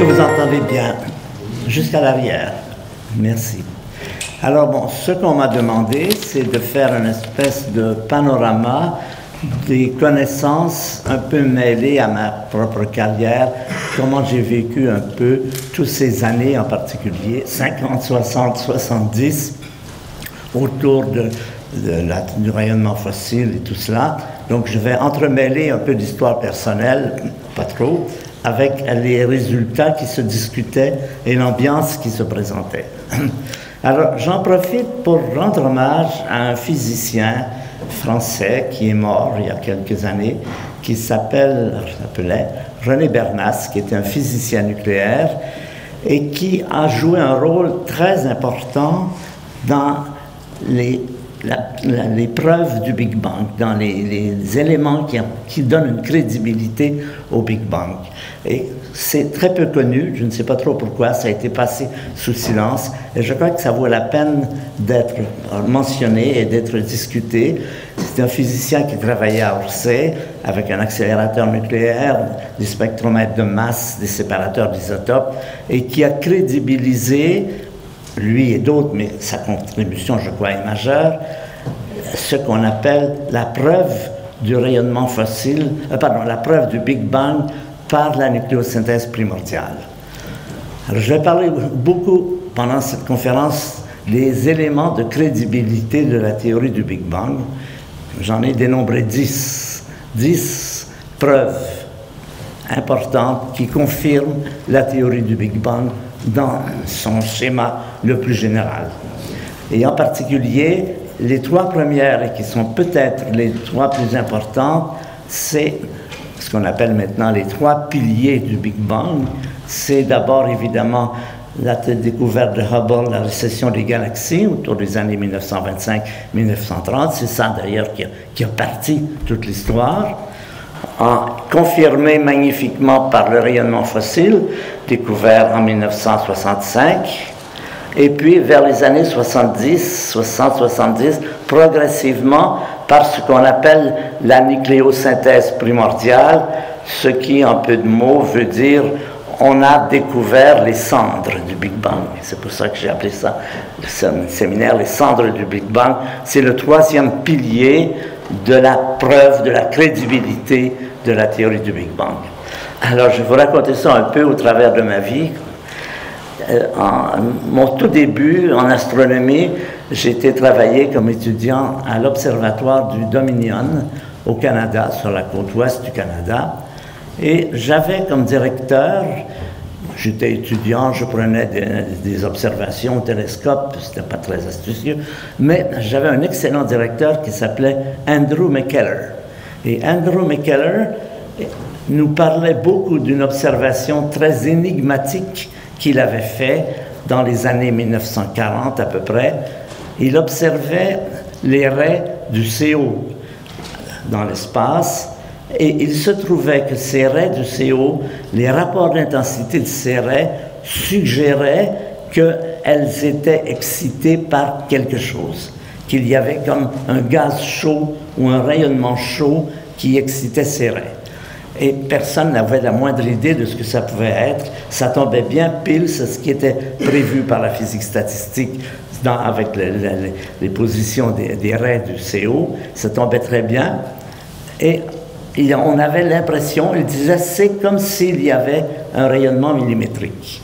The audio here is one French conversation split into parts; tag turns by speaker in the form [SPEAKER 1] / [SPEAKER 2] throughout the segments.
[SPEAKER 1] que vous entendez bien jusqu'à l'arrière Merci. Alors bon, ce qu'on m'a demandé, c'est de faire une espèce de panorama des connaissances un peu mêlées à ma propre carrière, comment j'ai vécu un peu toutes ces années en particulier, 50, 60, 70, autour de, du rayonnement fossile et tout cela. Donc je vais entremêler un peu d'histoire personnelle, pas trop, avec les résultats qui se discutaient et l'ambiance qui se présentait. Alors j'en profite pour rendre hommage à un physicien français qui est mort il y a quelques années, qui s'appelait René Bernas, qui était un physicien nucléaire et qui a joué un rôle très important dans les les preuves du Big Bang, dans les, éléments qui, qui, donnent une crédibilité au Big Bang. Et c'est très peu connu, je ne sais pas trop pourquoi, ça a été passé sous silence, et je crois que ça vaut la peine d'être mentionné et d'être discuté. C'est un physicien qui travaillait à Orsay avec un accélérateur nucléaire, des spectromètres de masse, des séparateurs d'isotopes, et qui a crédibilisé lui et d'autres, mais sa contribution, je crois, est majeure, ce qu'on appelle la preuve du rayonnement fossile, euh, pardon, la preuve du Big Bang par la nucléosynthèse primordiale. Alors, je vais parler beaucoup pendant cette conférence des éléments de crédibilité de la théorie du Big Bang. J'en ai dénombré dix, dix preuves importantes qui confirment la théorie du Big Bang dans son schéma le plus général. Et en particulier, les trois premières, et qui sont peut-être les trois plus importantes, c'est ce qu'on appelle maintenant les trois piliers du Big Bang. C'est d'abord évidemment la découverte de Hubble, la récession des galaxies autour des années 1925-1930. C'est ça d'ailleurs qui, qui a parti toute l'histoire confirmé magnifiquement par le rayonnement fossile, découvert en 1965. Et puis, vers les années 70, 60-70, progressivement, par ce qu'on appelle la nucléosynthèse primordiale, ce qui, en peu de mots, veut dire on a découvert les cendres du Big Bang. C'est pour ça que j'ai appelé ça le séminaire Les cendres du Big Bang. C'est le troisième pilier de la preuve, de la crédibilité de la théorie du Big Bang. Alors, je vais vous raconter ça un peu au travers de ma vie. Euh, mon tout début en astronomie, j'étais travaillé comme étudiant à l'Observatoire du Dominion au Canada, sur la côte ouest du Canada. Et j'avais comme directeur, j'étais étudiant, je prenais des, observations au télescope, c'était pas très astucieux, mais j'avais un excellent directeur qui s'appelait Andrew McKellar. Et Andrew McKellar nous parlait beaucoup d'une observation très énigmatique qu'il avait faite dans les années 1940 à peu près. Il observait les raies du CO dans l'espace et il se trouvait que ces raies du CO, les rapports d'intensité de ces raies suggéraient qu'elles étaient excitées par quelque chose qu'il y avait comme un gaz chaud ou un rayonnement chaud qui excitait ces raies. Et personne n'avait la moindre idée de ce que ça pouvait être. Ça tombait bien pile sur ce qui était prévu par la physique statistique avec les, positions des, des, raies du CO. Ça tombait très bien. Et on avait l'impression, il disait, c'est comme s'il y avait un rayonnement millimétrique.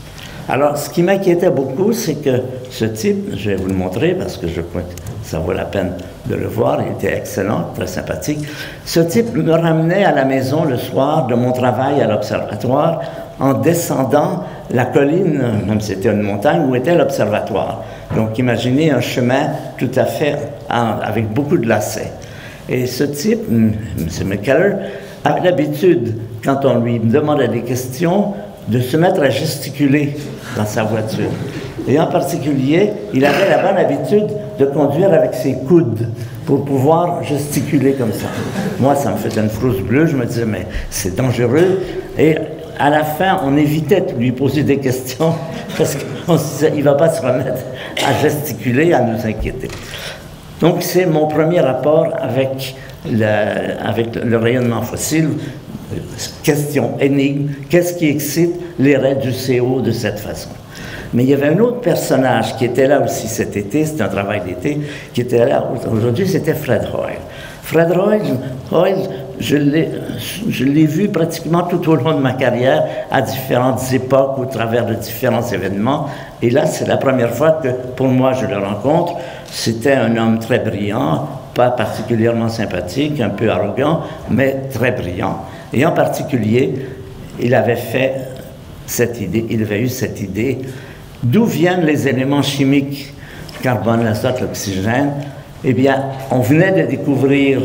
[SPEAKER 1] Alors, ce qui m'inquiétait beaucoup, c'est que ce type, je vais vous le montrer parce que je crois que ça vaut la peine de le voir, il était excellent, très sympathique. Ce type me ramenait à la maison le soir de mon travail à l'observatoire en descendant la colline, même si c'était une montagne, où était l'observatoire. Donc imaginez un chemin tout à fait avec beaucoup de lacets. Et ce type, M. McKellar, avait l'habitude, quand on lui demandait des questions, de se mettre à gesticuler dans sa voiture. Et en particulier, il avait la bonne habitude de conduire avec ses coudes pour pouvoir gesticuler comme ça. Moi, ça me faisait une frousse bleue. Je me disais, mais c'est dangereux. Et à la fin, on évitait de lui poser des questions parce qu'on se disait, il ne va pas se remettre à gesticuler, à nous inquiéter. Donc, c'est mon premier rapport avec le, rayonnement fossile. Question, énigme, qu'est-ce qui excite les raids du CO de cette façon? Mais il y avait un autre personnage qui était là aussi cet été, c'était un travail d'été, qui était là aujourd'hui, c'était Fred Hoyle. Fred Hoyle, je l'ai vu pratiquement tout au long de ma carrière, à différentes époques, au travers de différents événements. Et là, c'est la première fois que, pour moi, je le rencontre. C'était un homme très brillant, pas particulièrement sympathique, un peu arrogant, mais très brillant. Et en particulier, il avait fait cette idée, il avait eu cette idée d'où viennent les éléments chimiques, carbone, l'azote, l'oxygène? Eh bien, on venait de découvrir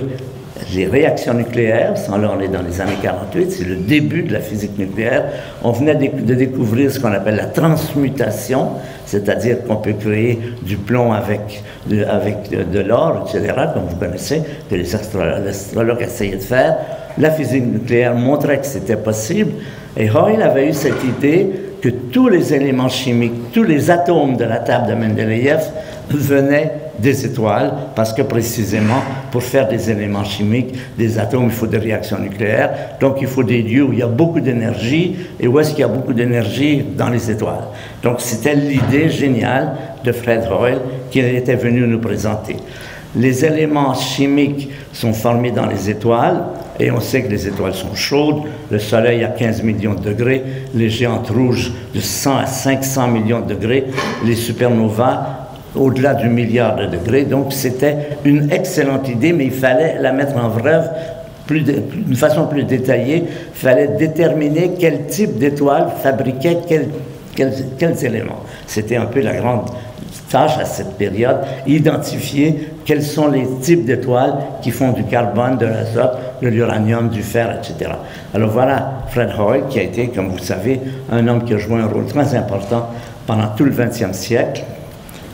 [SPEAKER 1] les réactions nucléaires, là on est dans les années 48, c'est le début de la physique nucléaire. On venait de, découvrir ce qu'on appelle la transmutation, c'est-à-dire qu'on peut créer du plomb avec de, avec de, l'or, etc., comme vous connaissez, que les astrologues essayaient de faire. La physique nucléaire montrait que c'était possible, et Hoyle avait eu cette idée que tous les éléments chimiques, tous les atomes de la table de Mendeleïev venaient des étoiles, parce que précisément, pour faire des éléments chimiques, des atomes, il faut des réactions nucléaires, donc il faut des lieux où il y a beaucoup d'énergie, et où est-ce qu'il y a beaucoup d'énergie Dans les étoiles. Donc c'était l'idée géniale de Fred Hoyle qu'il était venu nous présenter. Les éléments chimiques sont formés dans les étoiles, et on sait que les étoiles sont chaudes. Le Soleil a 15 millions de degrés, les géantes rouges de 100 à 500 millions de degrés, les supernovas au-delà du milliard de degrés. Donc c'était une excellente idée, mais il fallait la mettre en œuvre d'une façon plus détaillée. Il fallait déterminer quel type d'étoile fabriquait quels, quels éléments. C'était un peu la grande tâche à cette période, identifier quels sont les types d'étoiles qui font du carbone, de l'azote, de l'uranium, du fer, etc. Alors voilà Fred Hoyle, qui a été, comme vous savez, un homme qui a joué un rôle très important pendant tout le 20e siècle,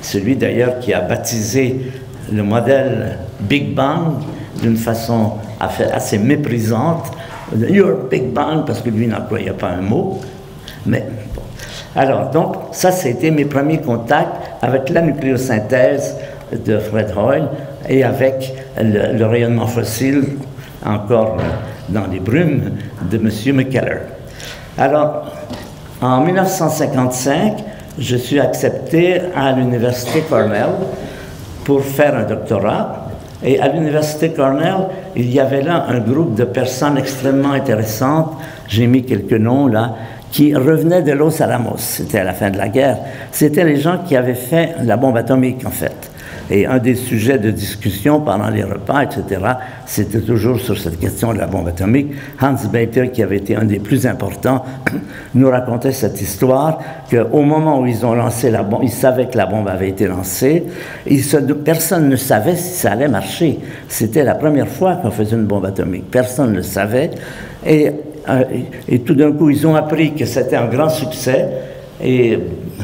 [SPEAKER 1] celui d'ailleurs qui a baptisé le modèle Big Bang d'une façon assez méprisante, Your Big Bang, parce que lui n'employait pas un mot, mais alors, donc, ça, c'était mes premiers contacts avec la nucléosynthèse de Fred Hoyle et avec le, rayonnement fossile, encore dans les brumes, de M. McKellar. Alors, en 1955, je suis accepté à l'Université Cornell pour faire un doctorat. Et à l'Université Cornell, il y avait là un groupe de personnes extrêmement intéressantes. J'ai mis quelques noms là qui revenaient de Los Alamos, c'était à la fin de la guerre, c'était les gens qui avaient fait la bombe atomique en fait. Et un des sujets de discussion pendant les repas, etc., c'était toujours sur cette question de la bombe atomique. Hans Bethe, qui avait été un des plus importants, nous racontait cette histoire qu'au moment où ils ont lancé la bombe, ils savaient que la bombe avait été lancée, personne ne savait si ça allait marcher. C'était la première fois qu'on faisait une bombe atomique. Personne ne le savait. Et euh, et tout d'un coup, ils ont appris que c'était un grand succès. Et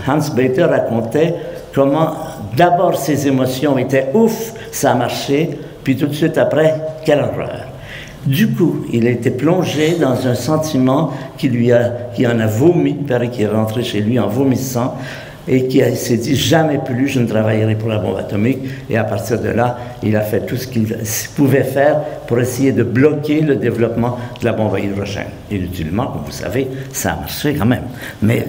[SPEAKER 1] Hans Bethe racontait comment d'abord ses émotions étaient ouf, ça a marché, puis tout de suite après, quelle horreur. Du coup, il a été plongé dans un sentiment qui lui a, qui en a vomi, paraît qu'il est rentré chez lui en vomissant, et qui s'est dit jamais plus je ne travaillerai pour la bombe atomique. Et à partir de là, il a fait tout ce qu'il pouvait faire pour essayer de bloquer le développement de la bombe à hydrogène. Inutilement, comme vous savez, ça a marché quand même. Mais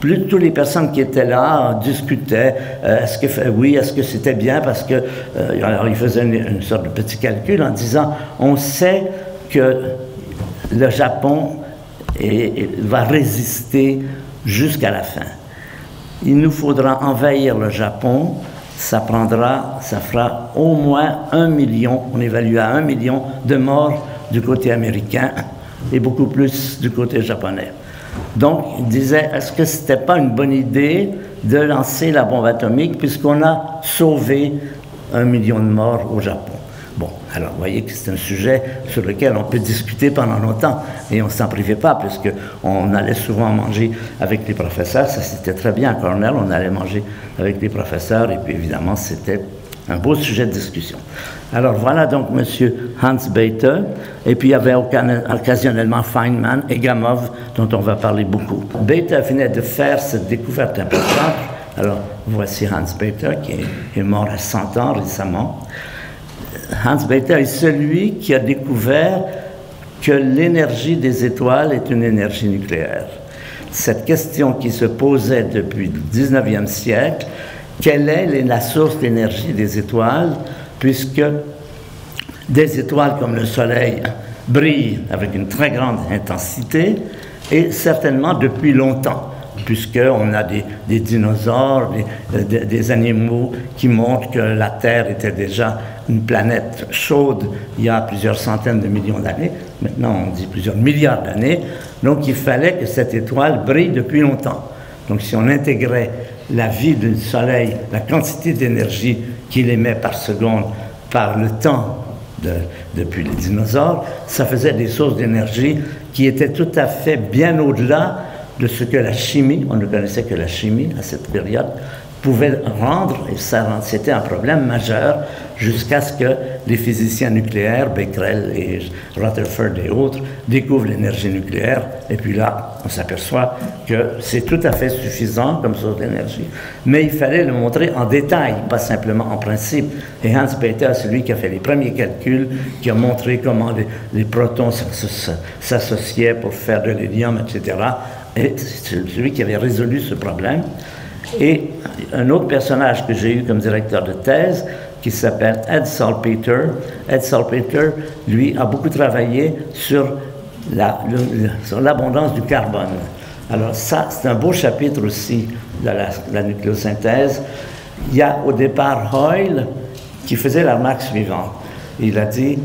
[SPEAKER 1] plus toutes les personnes qui étaient là discutaient euh, est-ce que oui est-ce que c'était bien parce que euh, alors ils faisaient une, sorte de petit calcul en disant on sait que le Japon va résister jusqu'à la fin il nous faudra envahir le Japon. Ça prendra, ça fera au moins un million, on évalue à un million de morts du côté américain et beaucoup plus du côté japonais. Donc, il disait, est-ce que ce n'était pas une bonne idée de lancer la bombe atomique puisqu'on a sauvé un million de morts au Japon? Bon, alors vous voyez que c'est un sujet sur lequel on peut discuter pendant longtemps et on ne s'en privait pas puisqu'on allait souvent manger avec les professeurs. Ça c'était très bien à Cornell, on allait manger avec les professeurs et puis évidemment c'était un beau sujet de discussion. Alors voilà donc M. Hans Bethe, et puis il y avait occasionnellement Feynman et Gamov, dont on va parler beaucoup. Bethe venait de faire cette découverte importante. Alors voici Hans Bethe, qui est mort à 100 ans récemment. Hans Bethe est celui qui a découvert que l'énergie des étoiles est une énergie nucléaire. Cette question qui se posait depuis le 19e siècle, quelle est la source d'énergie des étoiles, puisque des étoiles comme le Soleil brillent avec une très grande intensité, et certainement depuis longtemps puisqu'on a des, dinosaures, des, des, animaux qui montrent que la Terre était déjà une planète chaude il y a plusieurs centaines de millions d'années. Maintenant, on dit plusieurs milliards d'années. Donc, il fallait que cette étoile brille depuis longtemps. Donc, si on intégrait la vie du Soleil, la quantité d'énergie qu'il émet par seconde par le temps depuis les dinosaures, ça faisait des sources d'énergie qui étaient tout à fait bien au-delà de ce que la chimie, on ne connaissait que la chimie à cette période, pouvait rendre, et c'était un problème majeur jusqu'à ce que les physiciens nucléaires, Becquerel et Rutherford et autres, découvrent l'énergie nucléaire. Et puis là, on s'aperçoit que c'est tout à fait suffisant comme source d'énergie. Mais il fallait le montrer en détail, pas simplement en principe. Et Hans Bethe, celui qui a fait les premiers calculs, qui a montré comment les, protons s'associaient pour faire de l'hélium, etc. Et c'est celui qui avait résolu ce problème. Et un autre personnage que j'ai eu comme directeur de thèse, qui s'appelle Ed Salpeter. Ed Salpeter, lui, a beaucoup travaillé sur l'abondance du carbone. Alors ça, c'est un beau chapitre aussi de la, nucléosynthèse. Il y a au départ Hoyle qui faisait la remarque suivante. Il a dit,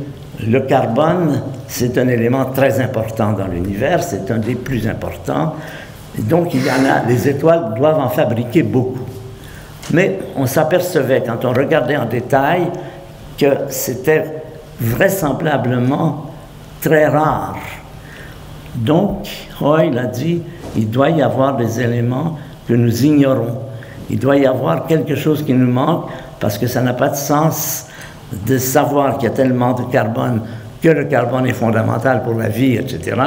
[SPEAKER 1] le carbone, c'est un élément très important dans l'univers, c'est un des plus importants. Donc il y en a, les étoiles doivent en fabriquer beaucoup. Mais on s'apercevait, quand on regardait en détail, que c'était vraisemblablement très rare. Donc, Hoyle a dit, il doit y avoir des éléments que nous ignorons. Il doit y avoir quelque chose qui nous manque parce que ça n'a pas de sens de savoir qu'il y a tellement de carbone, que le carbone est fondamental pour la vie, etc.,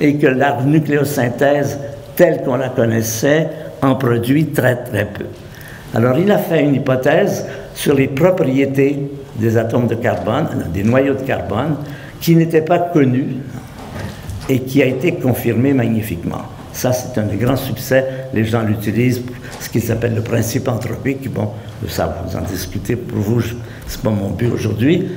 [SPEAKER 1] et que la nucléosynthèse telle qu'on la connaissait en produit très très peu. Alors il a fait une hypothèse sur les propriétés des atomes de carbone, des noyaux de carbone, qui n'étaient pas connus et qui a été confirmée magnifiquement. Ça, c'est un des grands succès. Les gens l'utilisent ce qui s'appelle le principe anthropique. Bon, ça, vous en discutez. Pour vous, ce n'est pas mon but aujourd'hui.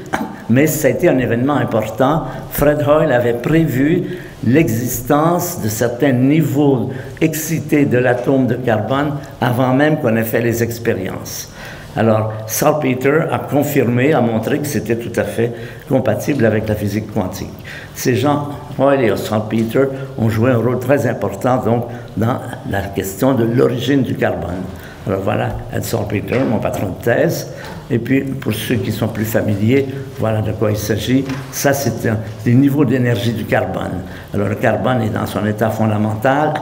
[SPEAKER 1] Mais ça a été un événement important. Fred Hoyle avait prévu l'existence de certains niveaux excités de l'atome de carbone avant même qu'on ait fait les expériences. Alors, Salpeter a confirmé, a montré que c'était tout à fait compatible avec la physique quantique. Ces gens, Hoyle et Salpeter, ont joué un rôle très important donc dans la question de l'origine du carbone. Alors voilà, Ed Salpeter, mon patron de thèse. Et puis, pour ceux qui sont plus familiers, voilà de quoi il s'agit. Ça, c'est le niveau d'énergie du carbone. Alors, le carbone est dans son état fondamental.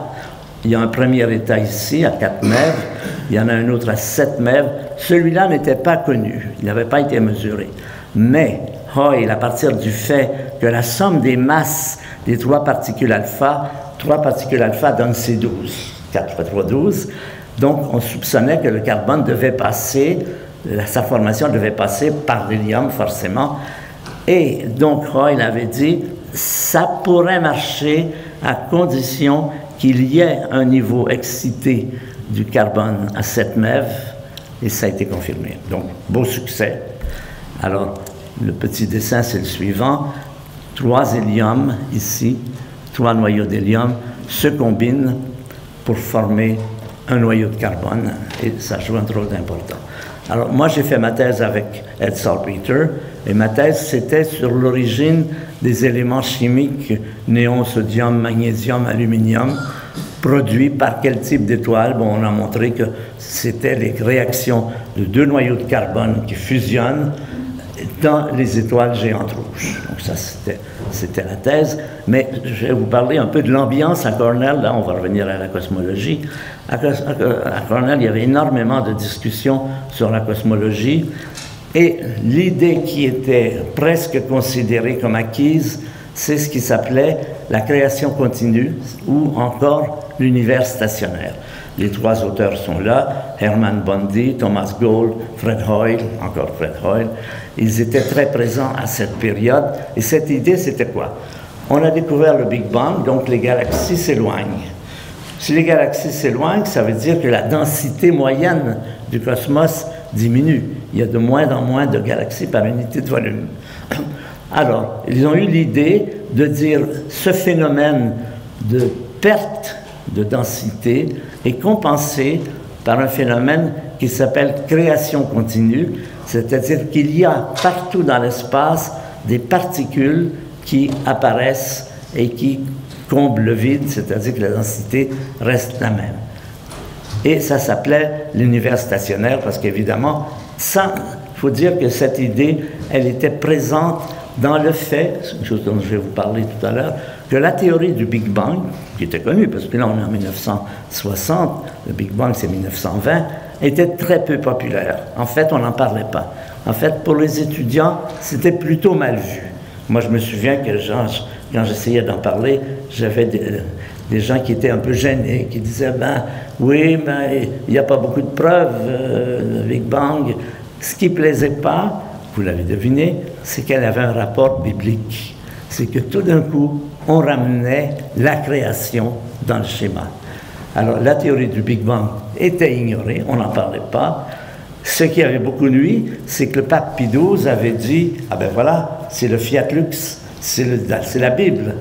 [SPEAKER 1] Il y a un premier état ici, à 4 mètres. Il y en a un autre à 7 mètres. Celui-là n'était pas connu. Il n'avait pas été mesuré. Mais, Hoyle, à partir du fait que la somme des masses des trois particules alpha, trois particules alpha donnent C12, 4 fois 3, 12. Donc, on soupçonnait que le carbone devait passer sa formation devait passer par l'hélium forcément. Et donc Roy avait dit, ça pourrait marcher à condition qu'il y ait un niveau excité du carbone à 7 MeV, et ça a été confirmé. Donc, beau succès. Alors, le petit dessin, c'est le suivant. Trois héliums ici, trois noyaux d'hélium se combinent pour former un noyau de carbone, et ça joue un rôle important. Alors, moi, j'ai fait ma thèse avec Ed Salpeter, et ma thèse, c'était sur l'origine des éléments chimiques néon, sodium, magnésium, aluminium, produits par quel type d'étoile. Bon, on a montré que c'était les réactions de deux noyaux de carbone qui fusionnent dans les étoiles géantes rouges. Donc ça, c'était la thèse. Mais je vais vous parler un peu de l'ambiance à Cornell. Là, on va revenir à la cosmologie. À, Cornell, il y avait énormément de discussions sur la cosmologie. Et l'idée qui était presque considérée comme acquise, c'est ce qui s'appelait la création continue ou encore l'univers stationnaire. Les trois auteurs sont là, Herman Bondi, Thomas Gold, Fred Hoyle, encore Fred Hoyle. Ils étaient très présents à cette période. Et cette idée, c'était quoi? On a découvert le Big Bang, donc les galaxies s'éloignent. Si les galaxies s'éloignent, ça veut dire que la densité moyenne du cosmos diminue. Il y a de moins en moins de galaxies par unité de volume. Alors, ils ont eu l'idée de dire ce phénomène de perte de densité est compensé par un phénomène qui s'appelle création continue, c'est-à-dire qu'il y a partout dans l'espace des particules qui apparaissent et qui comblent le vide, c'est-à-dire que la densité reste la même. Et ça s'appelait l'univers stationnaire parce qu'évidemment, il faut dire que cette idée, elle était présente dans le fait, chose dont je vais vous parler tout à l'heure, que la théorie du Big Bang, qui était connue, parce que là on est en 1960, le Big Bang c'est 1920, était très peu populaire. En fait, on n'en parlait pas. En fait, pour les étudiants, c'était plutôt mal vu. Moi, je me souviens que quand j'essayais d'en parler, j'avais des, gens qui étaient un peu gênés, qui disaient, ben oui, mais il n'y a pas beaucoup de preuves, euh, le Big Bang. Ce qui plaisait pas, vous l'avez deviné, c'est qu'elle avait un rapport biblique. C'est que tout d'un coup, on ramenait la création dans le schéma. Alors la théorie du Big Bang était ignorée, on n'en parlait pas. Ce qui avait beaucoup nuit, c'est que le pape Pie XII avait dit Ah ben voilà, c'est le Fiat Lux, c'est la Bible.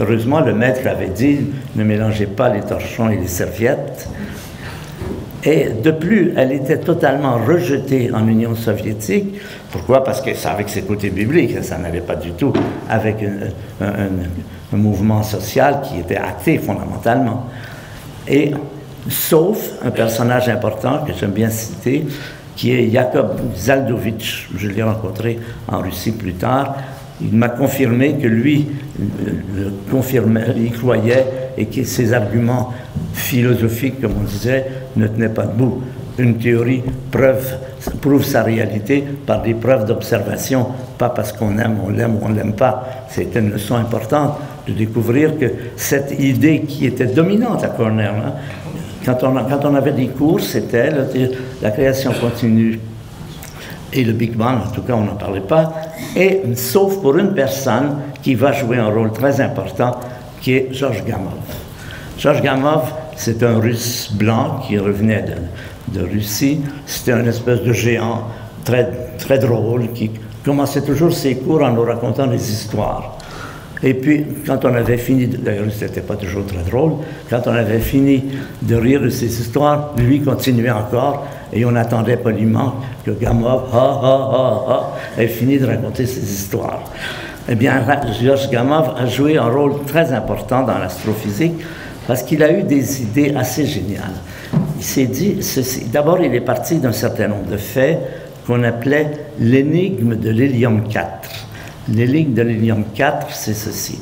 [SPEAKER 1] Heureusement, le maître avait dit Ne mélangez pas les torchons et les serviettes. Et de plus, elle était totalement rejetée en Union soviétique. Pourquoi? Parce que ça avec ses côtés bibliques, ça n'avait pas du tout avec un, un mouvement social qui était acté fondamentalement. Et sauf un personnage important que j'aime bien citer, qui est Jakob Zaldovich. Je l'ai rencontré en Russie plus tard. Il m'a confirmé que lui le confirmait, il croyait et que ses arguments philosophiques, comme on disait, ne tenaient pas debout. Une théorie prouve sa réalité par des preuves d'observation, pas parce qu'on aime, on l'aime ou on ne l'aime pas. C'était une leçon importante de découvrir que cette idée qui était dominante à Cornell, hein, quand, on avait des cours, c'était la création continue. Et le Big Bang, en tout cas, on n'en parlait pas, et, sauf pour une personne qui va jouer un rôle très important, qui est Georges Gamov. Georges Gamov, c'est un russe blanc qui revenait de, de Russie. C'était un espèce de géant très, très drôle qui commençait toujours ses cours en nous racontant des histoires. Et puis, quand on avait fini, d'ailleurs, c'était pas toujours très drôle, quand on avait fini de rire de ces histoires, lui continuait encore, et on attendait poliment que Gamov, ha, ha, ha, ha, ait fini de raconter ses histoires. Eh bien, Georges Gamov a joué un rôle très important dans l'astrophysique parce qu'il a eu des idées assez géniales. Il s'est dit ceci. D'abord, il est parti d'un certain nombre de faits qu'on appelait l'énigme de l'hélium 4. L'énigme de l'hélium 4, c'est ceci.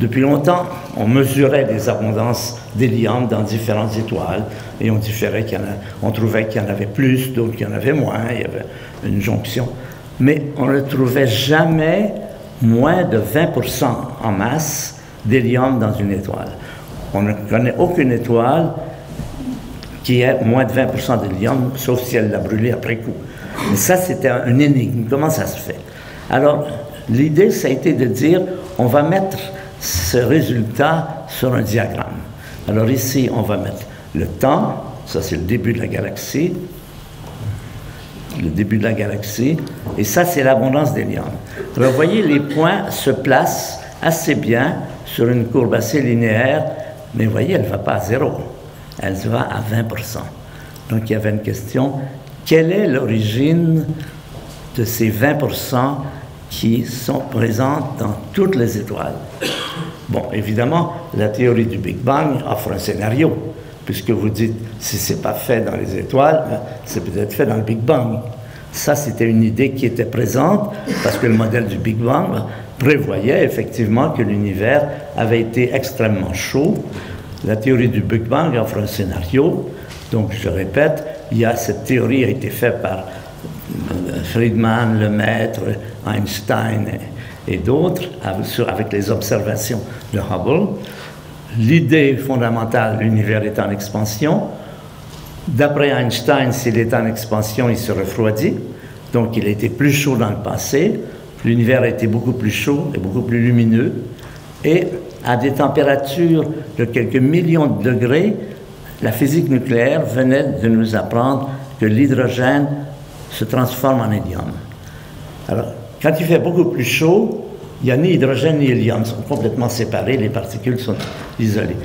[SPEAKER 1] Depuis longtemps, on mesurait les abondances d'hélium dans différentes étoiles et on, différait qu'il y en on trouvait qu'il y en avait plus, d'autres qu'il y en avait moins, il y avait une jonction. Mais on ne trouvait jamais moins de 20% en masse d'hélium dans une étoile. On ne connaît aucune étoile qui ait moins de 20% d'hélium, sauf si elle l'a brûlé après coup. Mais ça, c'était un énigme. Comment ça se fait? Alors, L'idée, ça a été de dire, on va mettre ce résultat sur un diagramme. Alors ici, on va mettre le temps, ça c'est le début de la galaxie, le début de la galaxie, et ça c'est l'abondance d'hélium. Alors vous voyez, les points se placent assez bien sur une courbe assez linéaire, mais vous voyez, elle ne va pas à zéro, elle va à 20%. Donc il y avait une question, quelle est l'origine de ces 20% qui sont présentes dans toutes les étoiles. Bon, évidemment, la théorie du Big Bang offre un scénario, puisque vous dites, si ce n'est pas fait dans les étoiles, ben, c'est peut-être fait dans le Big Bang. Ça, c'était une idée qui était présente, parce que le modèle du Big Bang prévoyait effectivement que l'univers avait été extrêmement chaud. La théorie du Big Bang offre un scénario. Donc, je répète, il y a, cette théorie a été faite par Friedman, Lemaître, Einstein et, d'autres, avec les observations de Hubble. L'idée fondamentale, l'univers est en expansion. D'après Einstein, s'il est en expansion, il se refroidit. Donc il été plus chaud dans le passé. L'univers été beaucoup plus chaud et beaucoup plus lumineux. Et à des températures de quelques millions de degrés, la physique nucléaire venait de nous apprendre que l'hydrogène se transforme en hélium. Alors, quand il fait beaucoup plus chaud, il n'y a ni hydrogène ni hélium, ils sont complètement séparés, les particules sont isolées.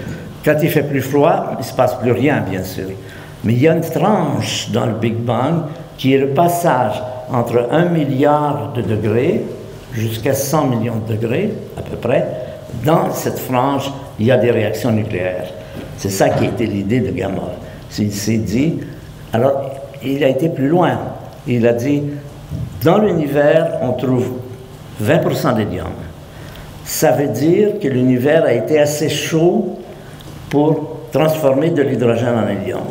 [SPEAKER 1] Quand il fait plus froid, il ne se passe plus rien, bien sûr. Mais il y a une tranche dans le Big Bang qui est le passage entre 1 milliard de degrés jusqu'à 100 millions de degrés, à peu près. Dans cette frange, il y a des réactions nucléaires. C'est ça qui était l'idée de Gamow. Il s'est dit, alors il a été plus loin. Il a dit, dans l'univers, on trouve 20% d'hélium. Ça veut dire que l'univers a été assez chaud pour transformer de l'hydrogène en hélium.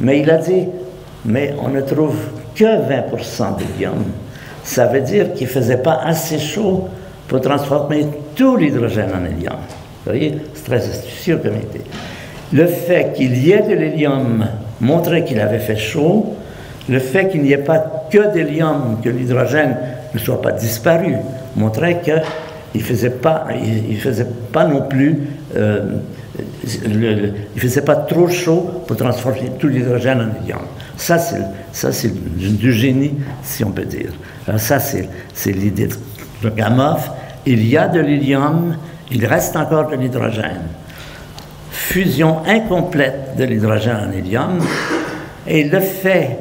[SPEAKER 1] Mais il a dit, mais on ne trouve que 20% d'hélium. Ça veut dire qu'il ne faisait pas assez chaud pour transformer tout l'hydrogène en hélium. Vous voyez, c'est très astucieux comme idée. Le fait qu'il y ait de l'hélium montrait qu'il avait fait chaud. Le fait qu'il n'y ait pas que d'hélium, que l'hydrogène ne soit pas disparu, montrait qu'il ne faisait, pas, il, faisait pas non plus, euh, il faisait pas trop chaud pour transformer tout l'hydrogène en hélium. Ça, c'est, ça, du génie, si on peut dire. Ça, c'est, c'est l'idée de Gamow. Il y a de l'hélium, il reste encore de l'hydrogène. Fusion incomplète de l'hydrogène en hélium, et le fait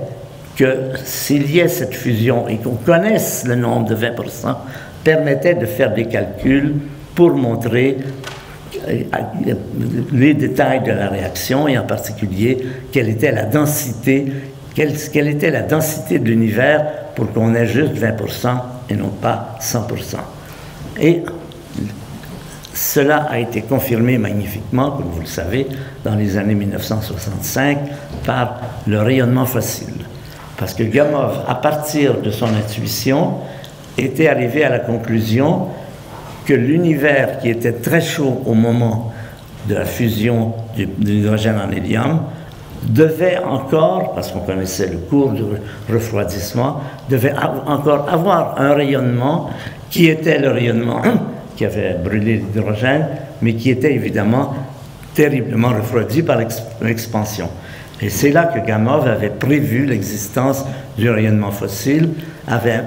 [SPEAKER 1] que s'il y ait cette fusion et qu'on connaisse le nombre de 20%, permettait de faire des calculs pour montrer euh, les détails de la réaction et en particulier quelle était la densité, quelle, quelle était la densité de l'univers pour qu'on ait juste 20% et non pas 100%. Et cela a été confirmé magnifiquement, comme vous le savez, dans les années 1965 par le rayonnement fossile. Parce que Gamow, à partir de son intuition, était arrivé à la conclusion que l'univers qui était très chaud au moment de la fusion de l'hydrogène en hélium devait encore, parce qu'on connaissait le cours du refroidissement, devait encore avoir un rayonnement qui était le rayonnement qui avait brûlé l'hydrogène, mais qui était évidemment terriblement refroidi par l'expansion. Et c'est là que Gamow avait prévu l'existence du rayonnement fossile, avait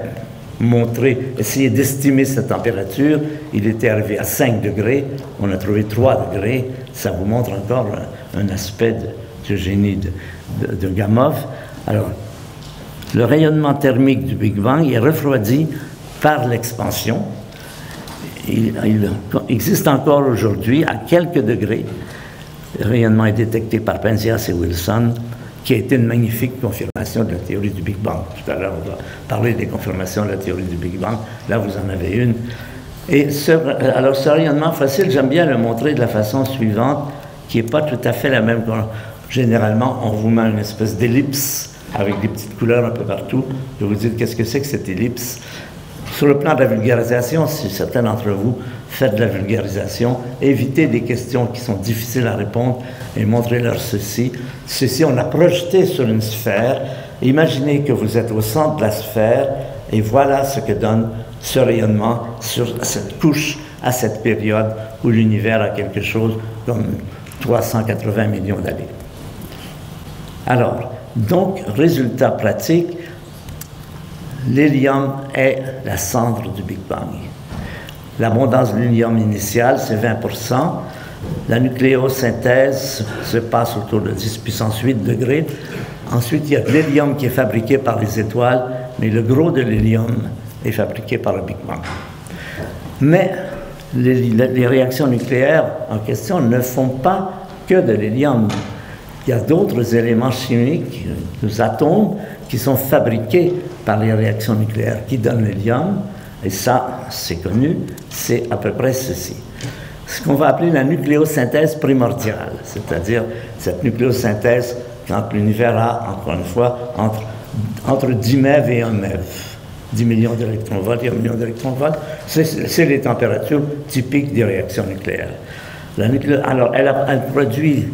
[SPEAKER 1] montré, essayé d'estimer sa température. Il était arrivé à 5 degrés, on a trouvé 3 degrés. Ça vous montre encore un, aspect de, génie de, de, Gamow. Alors, le rayonnement thermique du Big Bang est refroidi par l'expansion. Il, existe encore aujourd'hui à quelques degrés. Rayonnement est détecté par Penzias et Wilson qui a été une magnifique confirmation de la théorie du Big Bang. Tout à l'heure, on va parler des confirmations de la théorie du Big Bang. Là, vous en avez une. Et ce, alors, ce rayonnement facile, j'aime bien le montrer de la façon suivante, qui n'est pas tout à fait la même. Généralement, on vous met une espèce d'ellipse avec des petites couleurs un peu partout. Je vous dire qu'est-ce que c'est que cette ellipse? Sur le plan de la vulgarisation, si certains d'entre vous faites de la vulgarisation, évitez des questions qui sont difficiles à répondre et montrez-leur ceci. Ceci, on l'a projeté sur une sphère. Imaginez que vous êtes au centre de la sphère et voilà ce que donne ce rayonnement sur cette couche à cette période où l'univers a quelque chose comme 380 millions d'années. Alors, donc, résultat pratique, l'hélium est la cendre du Big Bang. L'abondance de l'hélium initiale, c'est 20% La nucléosynthèse se passe autour de 10 puissance 8 degrés. Ensuite, il y a de l'hélium qui est fabriqué par les étoiles, mais le gros de l'hélium est fabriqué par le Big Bang. Mais les, les, réactions nucléaires en question ne font pas que de l'hélium. Il y a d'autres éléments chimiques, des atomes, qui sont fabriqués par les réactions nucléaires qui donnent l'hélium, et ça, c'est connu, c'est à peu près ceci. Ce qu'on va appeler la nucléosynthèse primordiale, c'est-à-dire cette nucléosynthèse quand l'univers a, encore une fois, entre, entre 10 MeV et 1 MeV. 10 millions d'électronvolts et 1 million d'électronvolts, c'est les températures typiques des réactions nucléaires. Alors, elle, produit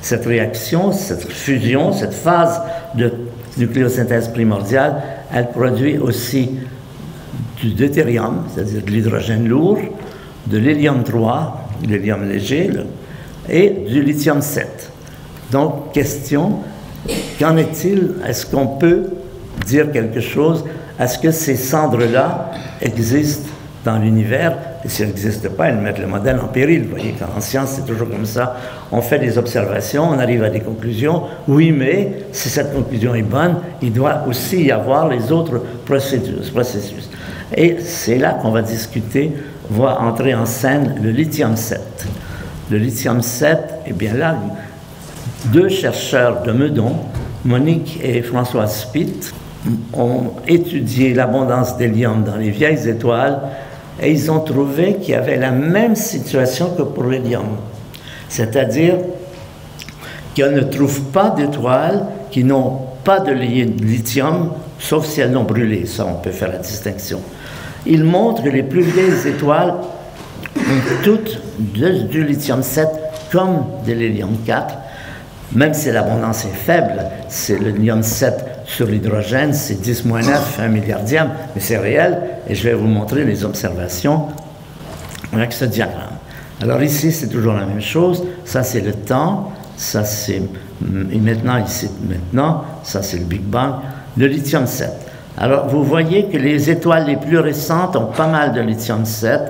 [SPEAKER 1] cette réaction, cette fusion, cette phase de nucléosynthèse primordiale, elle produit aussi du deutérium, c'est-à-dire de l'hydrogène lourd, de l'hélium 3, l'hélium léger, et du lithium 7. Donc, question, qu'en est-il? Est-ce qu'on peut dire quelque chose? Est-ce que ces cendres-là existent dans l'univers? Et si elles n'existent pas, elles mettent le modèle en péril. Vous voyez qu'en science, c'est toujours comme ça. On fait des observations, on arrive à des conclusions. Oui, mais si cette conclusion est bonne, il doit aussi y avoir les autres processus. Et c'est là qu'on va discuter, va entrer en scène le lithium 7. Le lithium 7, eh bien là, deux chercheurs de Meudon, Monique et François Spitt, ont étudié l'abondance d'hélium dans les vieilles étoiles et ils ont trouvé qu'il y avait la même situation que pour l'hélium. C'est-à-dire qu'on ne trouve pas d'étoiles qui n'ont pas de lithium, sauf si elles l'ont brûlé. Ça, on peut faire la distinction. Ils montrent que les plus vieilles étoiles ont toutes du lithium 7 comme de l'hélium 4, même si l'abondance est faible, c'est le lithium 7 sur l'hydrogène, c'est 10 9, un milliardième, mais c'est réel, et je vais vous montrer les observations avec ce diagramme. Alors ici, c'est toujours la même chose, ça c'est le temps, ça c'est maintenant, ici, maintenant, ça c'est le Big Bang, le lithium 7. Alors vous voyez que les étoiles les plus récentes ont pas mal de lithium 7,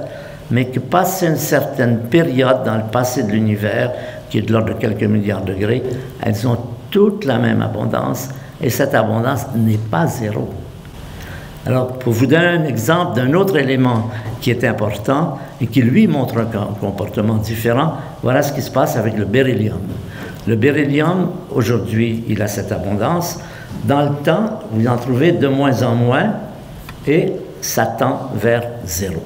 [SPEAKER 1] mais que passé une certaine période dans le passé de l'univers, qui est de l'ordre de quelques milliards de degrés, elles ont toute la même abondance et cette abondance n'est pas zéro. Alors, pour vous donner un exemple d'un autre élément qui est important et qui lui montre un comportement différent, voilà ce qui se passe avec le beryllium. Le beryllium, aujourd'hui, il a cette abondance. Dans le temps, vous en trouvez de moins en moins et ça tend vers zéro.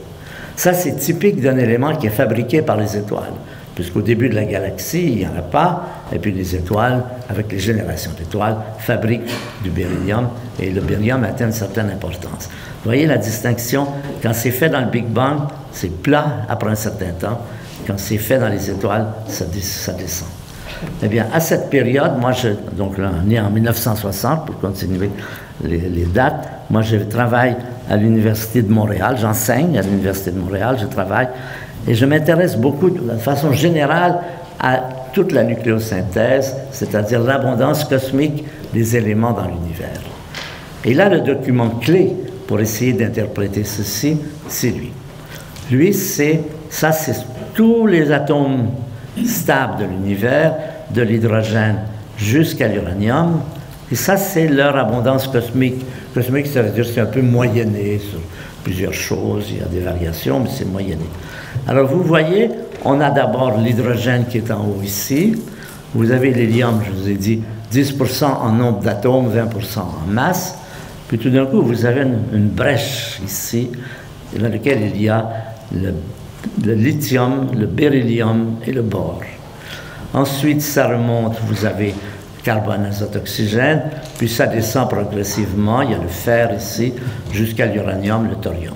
[SPEAKER 1] Ça, c'est typique d'un élément qui est fabriqué par les étoiles puisqu'au début de la galaxie, il n'y en a pas, et puis les étoiles, avec les générations d'étoiles, fabriquent du beryllium, et le beryllium atteint une certaine importance. Vous voyez la distinction, quand c'est fait dans le Big Bang, c'est plat après un certain temps, quand c'est fait dans les étoiles, ça, descend. Eh bien, à cette période, moi, je, donc là, né en 1960, pour continuer les, les dates, moi, je travaille à l'Université de Montréal, j'enseigne à l'Université de Montréal, je travaille et je m'intéresse beaucoup, de façon générale, à toute la nucléosynthèse, c'est-à-dire l'abondance cosmique des éléments dans l'univers. Et là, le document clé pour essayer d'interpréter ceci, c'est lui. Lui, c'est, ça, c'est tous les atomes stables de l'univers, de l'hydrogène jusqu'à l'uranium. Et ça, c'est leur abondance cosmique. Cosmique, ça veut dire c'est un peu moyenné sur plusieurs choses, il y a des variations, mais c'est moyenné. Alors vous voyez, on a d'abord l'hydrogène qui est en haut ici. Vous avez l'hélium, je vous ai dit, 10% en nombre d'atomes, 20% en masse. Puis tout d'un coup, vous avez une, brèche ici, dans laquelle il y a le, le, lithium, le beryllium et le bore. Ensuite, ça remonte, vous avez carbone, azote, oxygène, puis ça descend progressivement, il y a le fer ici, jusqu'à l'uranium, le thorium.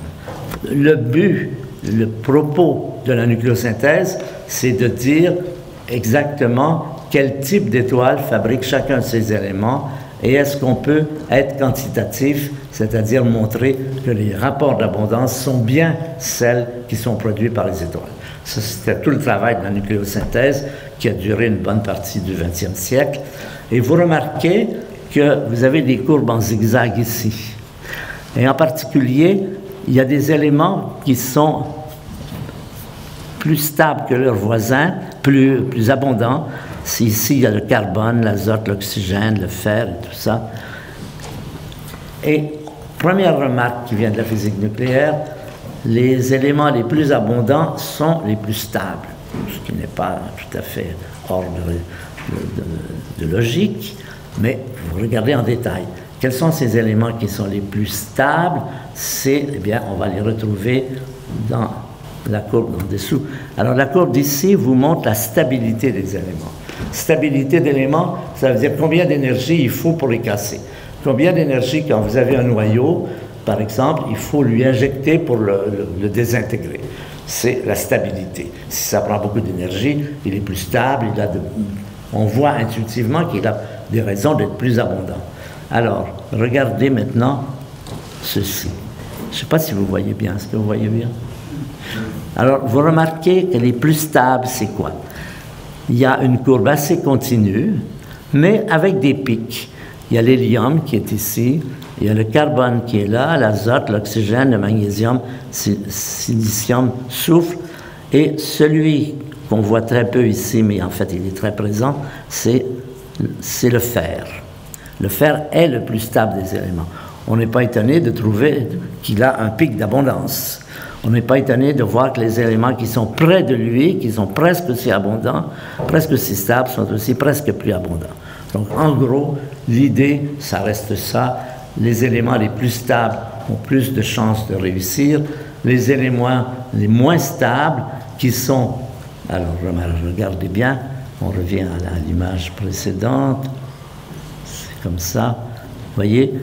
[SPEAKER 1] Le but le propos de la nucléosynthèse, c'est de dire exactement quel type d'étoile fabrique chacun de ces éléments et est-ce qu'on peut être quantitatif, c'est-à-dire montrer que les rapports d'abondance sont bien celles qui sont produits par les étoiles. Ça, c'était tout le travail de la nucléosynthèse qui a duré une bonne partie du XXe siècle. Et vous remarquez que vous avez des courbes en zigzag ici. Et en particulier, il y a des éléments qui sont plus stables que leurs voisins, plus, plus abondants. Ici, il y a le carbone, l'azote, l'oxygène, le fer et tout ça. Et première remarque qui vient de la physique nucléaire, les éléments les plus abondants sont les plus stables, ce qui n'est pas tout à fait hors de, logique, mais vous regardez en détail. Quels sont ces éléments qui sont les plus stables? C'est, eh bien, on va les retrouver dans la courbe en dessous. Alors, la courbe d'ici vous montre la stabilité des éléments. Stabilité d'éléments, ça veut dire combien d'énergie il faut pour les casser. Combien d'énergie, quand vous avez un noyau, par exemple, il faut lui injecter pour le, désintégrer. C'est la stabilité. Si ça prend beaucoup d'énergie, il est plus stable, il a on voit intuitivement qu'il a des raisons d'être plus abondant. Alors, regardez maintenant ceci. Je ne sais pas si vous voyez bien. Est-ce que vous voyez bien? Alors, vous remarquez que les plus stables, c'est quoi? Il y a une courbe assez continue, mais avec des pics. Il y a l'hélium qui est ici, il y a le carbone qui est là, l'azote, l'oxygène, le magnésium, silicium, soufre, et celui qu'on voit très peu ici, mais en fait il est très présent, c'est le fer. Le fer est le plus stable des éléments. On n'est pas étonné de trouver qu'il a un pic d'abondance. On n'est pas étonné de voir que les éléments qui sont près de lui, qui sont presque aussi abondants, presque aussi stables, sont aussi presque plus abondants. Donc en gros, l'idée, ça reste ça. Les éléments les plus stables ont plus de chances de réussir. Les éléments les moins stables, qui sont... Alors regardez bien, on revient à l'image précédente. C'est comme ça. Vous voyez,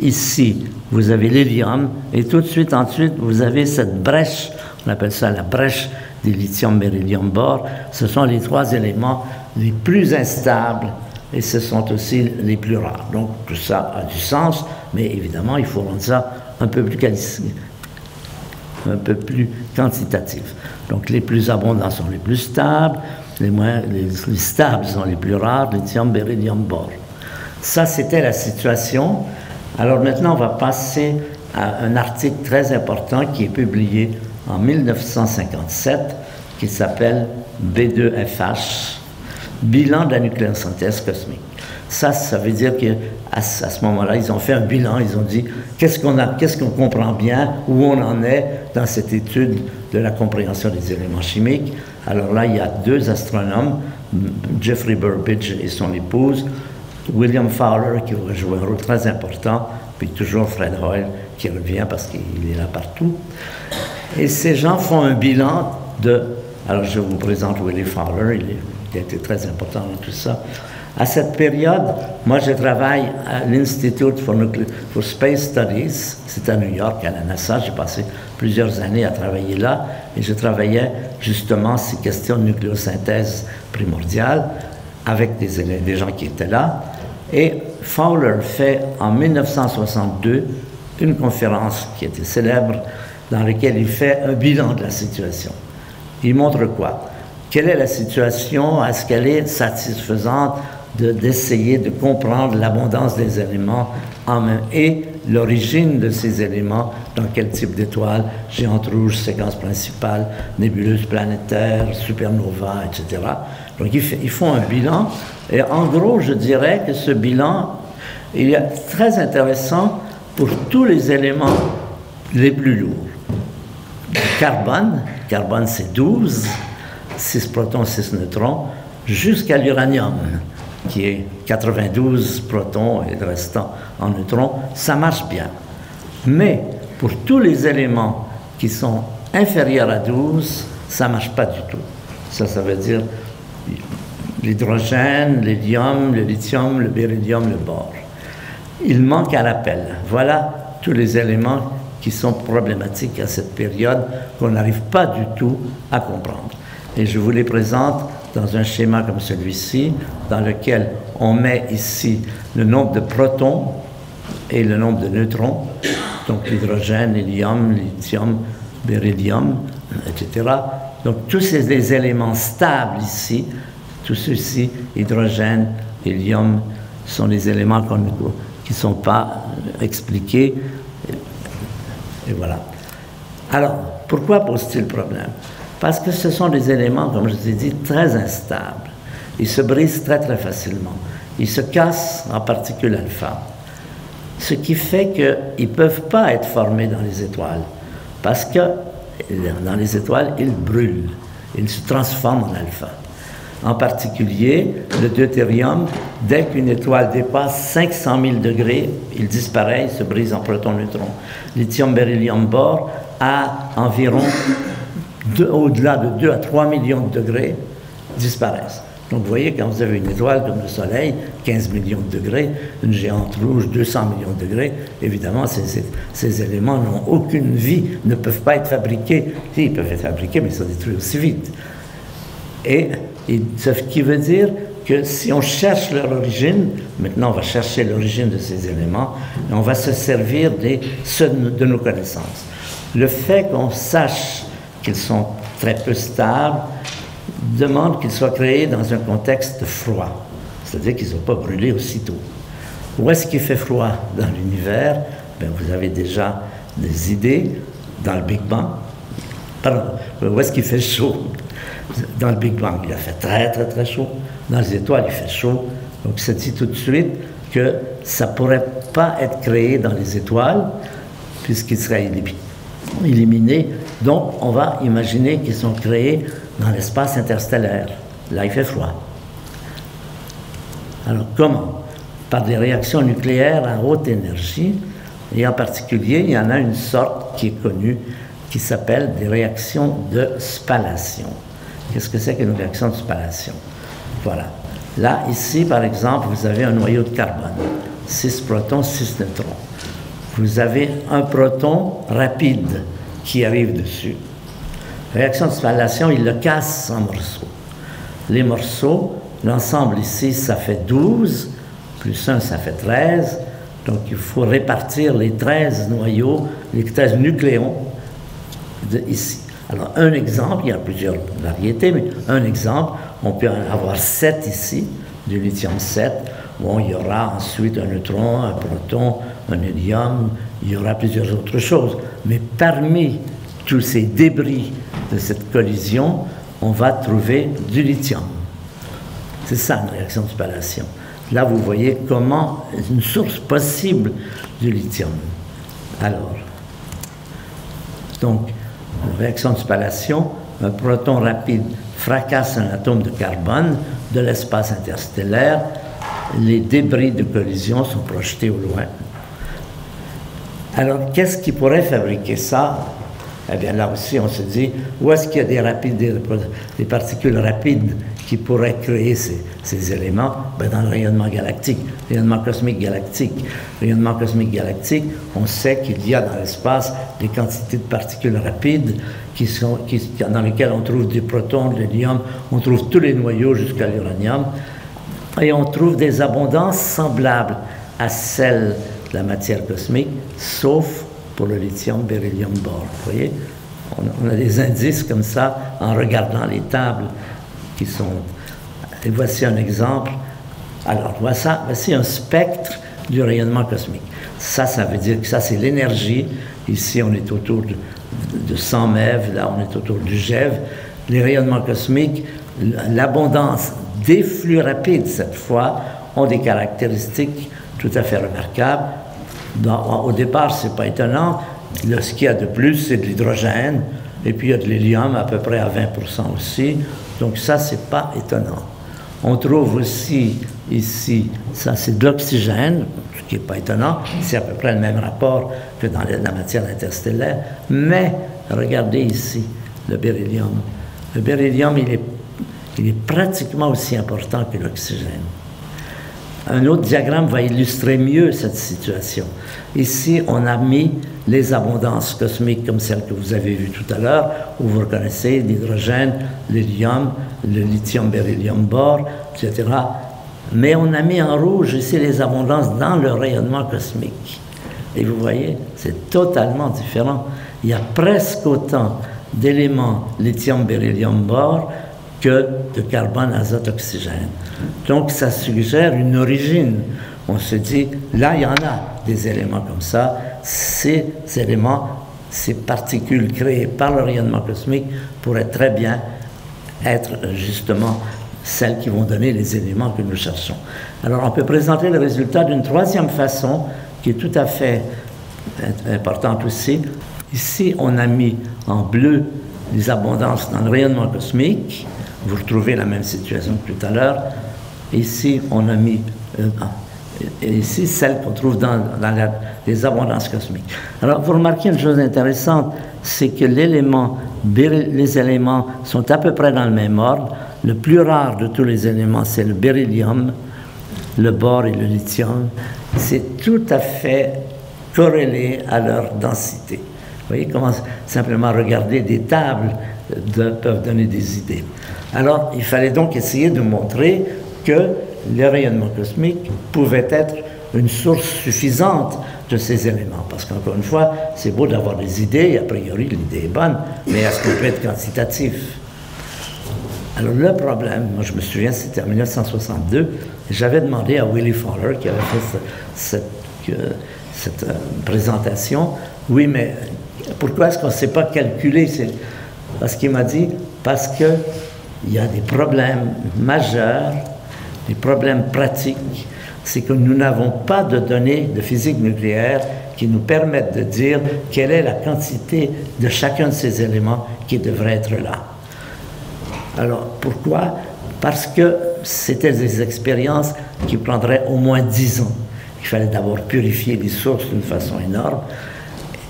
[SPEAKER 1] ici, vous avez l'hélium, et tout de suite, ensuite, vous avez cette brèche, on appelle ça la brèche du lithium, beryllium, bore. Ce sont les trois éléments les plus instables et ce sont aussi les plus rares. Donc tout ça a du sens, mais évidemment, il faut rendre ça un peu plus quantitatif. Donc les plus abondants sont les plus stables, les, moins, les, stables sont les plus rares, lithium, beryllium, bore. Ça, c'était la situation. Alors maintenant, on va passer à un article très important qui est publié en 1957, qui s'appelle B2FH, bilan de la nucléosynthèse cosmique? Ça, ça veut dire qu'à à ce moment-là, ils ont fait un bilan, ils ont dit qu'est-ce qu'on a, qu'est-ce qu'on comprend bien, où on en est dans cette étude de la compréhension des éléments chimiques. Alors là, il y a deux astronomes, Jeffrey Burbidge et son épouse, William Fowler qui aurait joué un rôle très important, puis toujours Fred Hoyle qui revient parce qu'il est là partout. Et ces gens font un bilan de. Alors je vous présente William Fowler, il est qui a été très important dans tout ça. À cette période, moi, je travaille à l'Institute for, Space Studies, c'est à New York, à la NASA. J'ai passé plusieurs années à travailler là et je travaillais justement ces questions de nucléosynthèse primordiale avec des, des gens qui étaient là. Et Fowler fait en 1962 une conférence qui était célèbre dans laquelle il fait un bilan de la situation. Il montre quoi? Quelle est la situation, est-ce qu'elle est satisfaisante d'essayer de, comprendre l'abondance des éléments en même, et l'origine de ces éléments, dans quel type d'étoiles, géante rouge, séquence principale, nébuleuse planétaire, supernova, etc. Donc ils, font un bilan, et en gros, je dirais que ce bilan, il est très intéressant pour tous les éléments les plus lourds. Carbone, carbone c'est 12, 6 protons, 6 neutrons, jusqu'à l'uranium, qui est 92 protons et le restant en neutrons, ça marche bien. Mais pour tous les éléments qui sont inférieurs à 12, ça ne marche pas du tout. Ça, ça veut dire l'hydrogène, l'hélium, le lithium, le beryllium, le bore. Il manque à l'appel. Voilà tous les éléments qui sont problématiques à cette période qu'on n'arrive pas du tout à comprendre. Et je vous les présente dans un schéma comme celui-ci, dans lequel on met ici le nombre de protons et le nombre de neutrons, donc l'hydrogène, l'hélium, lithium, beryllium, etc. Donc tous ces éléments stables ici, tous ceux-ci, hydrogène, hélium, sont les éléments qui ne sont pas expliqués. Et voilà. Alors, pourquoi pose-t-il problème? Parce que ce sont des éléments, comme je vous ai dit, très instables. Ils se brisent très très facilement. Ils se cassent en particules alpha. Ce qui fait qu'ils ne peuvent pas être formés dans les étoiles. Parce que dans les étoiles, ils brûlent. Ils se transforment en alpha. En particulier, le deutérium, dès qu'une étoile dépasse 500 000 degrés, il disparaît, il se brise en proton-neutron. Lithium, beryllium, bore a environ au-delà de 2 à 3 millions de degrés disparaissent. Donc vous voyez, quand vous avez une étoile comme le Soleil, 15 millions de degrés, une géante rouge, 200 millions de degrés, évidemment, ces, éléments n'ont aucune vie, ne peuvent pas être fabriqués. Si, ils peuvent être fabriqués, mais ils sont détruits aussi vite. Et, ce qui veut dire que si on cherche leur origine, maintenant on va chercher l'origine de ces éléments, et on va se servir des, de nos connaissances. Le fait qu'on sache qu'ils sont très peu stables, demandent qu'ils soient créés dans un contexte froid, c'est-à-dire qu'ils ne sont pas brûlés aussitôt. Où est-ce qu'il fait froid dans l'univers? Ben, Vous avez déjà des idées dans le Big Bang. Pardon, où est-ce qu'il fait chaud? Dans le Big Bang, il a fait très très très chaud. Dans les étoiles, il fait chaud. Donc, ça dit tout de suite que ça ne pourrait pas être créé dans les étoiles, puisqu'il serait éliminé. Donc, on va imaginer qu'ils sont créés dans l'espace interstellaire. Là, il fait froid. Alors, comment? Par des réactions nucléaires à haute énergie, et en particulier, il y en a une sorte qui est connue, qui s'appelle des réactions de spallation. Qu'est-ce que c'est qu'une réaction de spallation? Voilà. Là, ici, par exemple, vous avez un noyau de carbone. 6 protons, 6 neutrons. Vous avez un proton rapide qui arrive dessus. Réaction de spallation, il le casse en morceaux. Les morceaux, l'ensemble ici, ça fait 12, plus 1, ça fait 13. Donc il faut répartir les 13 noyaux, les 13 nucléons de ici. Alors un exemple, il y a plusieurs variétés, mais un exemple, on peut en avoir 7 ici, du lithium 7. Bon, il y aura ensuite un neutron, un proton, un hélium, il y aura plusieurs autres choses. Mais parmi tous ces débris de cette collision, on va trouver du lithium. C'est ça une réaction de spallation. Là, vous voyez comment une source possible du lithium. Alors, donc, une réaction de spallation, un proton rapide fracasse un atome de carbone de l'espace interstellaire, les débris de collision sont projetés au loin. Alors, qu'est-ce qui pourrait fabriquer ça? Eh bien, là aussi, on se dit, où est-ce qu'il y a des, particules rapides qui pourraient créer ces, éléments? Ben, Dans le rayonnement galactique, rayonnement cosmique galactique. Rayonnement cosmique galactique, on sait qu'il y a dans l'espace des quantités de particules rapides dans lesquelles on trouve des protons, de l'hélium, on trouve tous les noyaux jusqu'à l'uranium, et on trouve des abondances semblables à celles de la matière cosmique, sauf pour le lithium, beryllium, bore. Vous voyez, on, a des indices comme ça en regardant les tables qui sont. Et voici un exemple. Alors, voici un spectre du rayonnement cosmique. Ça, ça veut dire que ça, c'est l'énergie. Ici, on est autour de, 100 MeV, là, on est autour du GeV. Les rayonnements cosmiques, l'abondance des flux rapides, cette fois, ont des caractéristiques tout à fait remarquables au départ, ce n'est pas étonnant. ce qu'il y a de plus, c'est de l'hydrogène, et puis il y a de l'hélium à peu près à 20% aussi. Donc ça, c'est pas étonnant. On trouve aussi ici, ça c'est de l'oxygène, ce qui n'est pas étonnant, c'est à peu près le même rapport que dans la matière interstellaire. Mais regardez ici le beryllium. Le beryllium, il est, il est pratiquement aussi important que l'oxygène. Un autre diagramme va illustrer mieux cette situation. Ici, on a mis les abondances cosmiques comme celles que vous avez vues tout à l'heure, où vous reconnaissez l'hydrogène, l'hélium, le lithium, beryllium, bore, etc. Mais on a mis en rouge ici les abondances dans le rayonnement cosmique. Et vous voyez, c'est totalement différent. Il y a presque autant d'éléments lithium, beryllium, bore que de carbone, azote, oxygène. Donc ça suggère une origine. On se dit, là, il y en a des éléments comme ça. Ces éléments, ces particules créées par le rayonnement cosmique pourraient très bien être justement celles qui vont donner les éléments que nous cherchons. Alors on peut présenter le résultat d'une troisième façon qui est tout à fait importante aussi. Ici, on a mis en bleu les abondances dans le rayonnement cosmique. Vous retrouvez la même situation que tout à l'heure. Ici, on a mis, euh, ah, ici, celle qu'on trouve dans, les abondances cosmiques. Alors, vous remarquez une chose intéressante, c'est que les éléments sont à peu près dans le même ordre. Le plus rare de tous les éléments, c'est le beryllium, le bore et le lithium. C'est tout à fait corrélé à leur densité. Vous voyez comment simplement regarder des tables peuvent donner des idées. Alors, il fallait donc essayer de montrer que le rayonnement cosmique pouvait être une source suffisante de ces éléments. Parce qu'encore une fois, c'est beau d'avoir des idées, et a priori l'idée est bonne, mais est-ce qu'on peut être quantitatif? Alors le problème, moi je me souviens, c'était en 1962, j'avais demandé à Willie Fowler, qui avait fait cette, cette, euh, présentation, oui, mais pourquoi est-ce qu'on ne sait pas calculer Parce qu'il m'a dit, parce qu'il y a des problèmes majeurs, des problèmes pratiques c'est que nous n'avons pas de données de physique nucléaire qui nous permettent de dire quelle est la quantité de chacun de ces éléments qui devrait être là. Alors pourquoi? Parce que c'était des expériences qui prendraient au moins dix ans. Il fallait d'abord purifier les sources d'une façon énorme.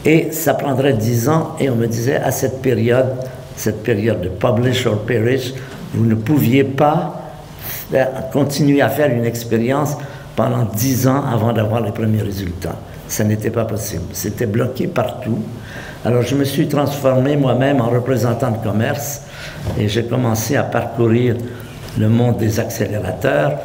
[SPEAKER 1] Et ça prendrait dix ans, et on me disait à cette période, cette période de publish or perish, vous ne pouviez pas continuer à faire une expérience pendant dix ans avant d'avoir les premiers résultats. Ça n'était pas possible. C'était bloqué partout. Alors je me suis transformé moi-même en représentant de commerce et j'ai commencé à parcourir le monde des accélérateurs.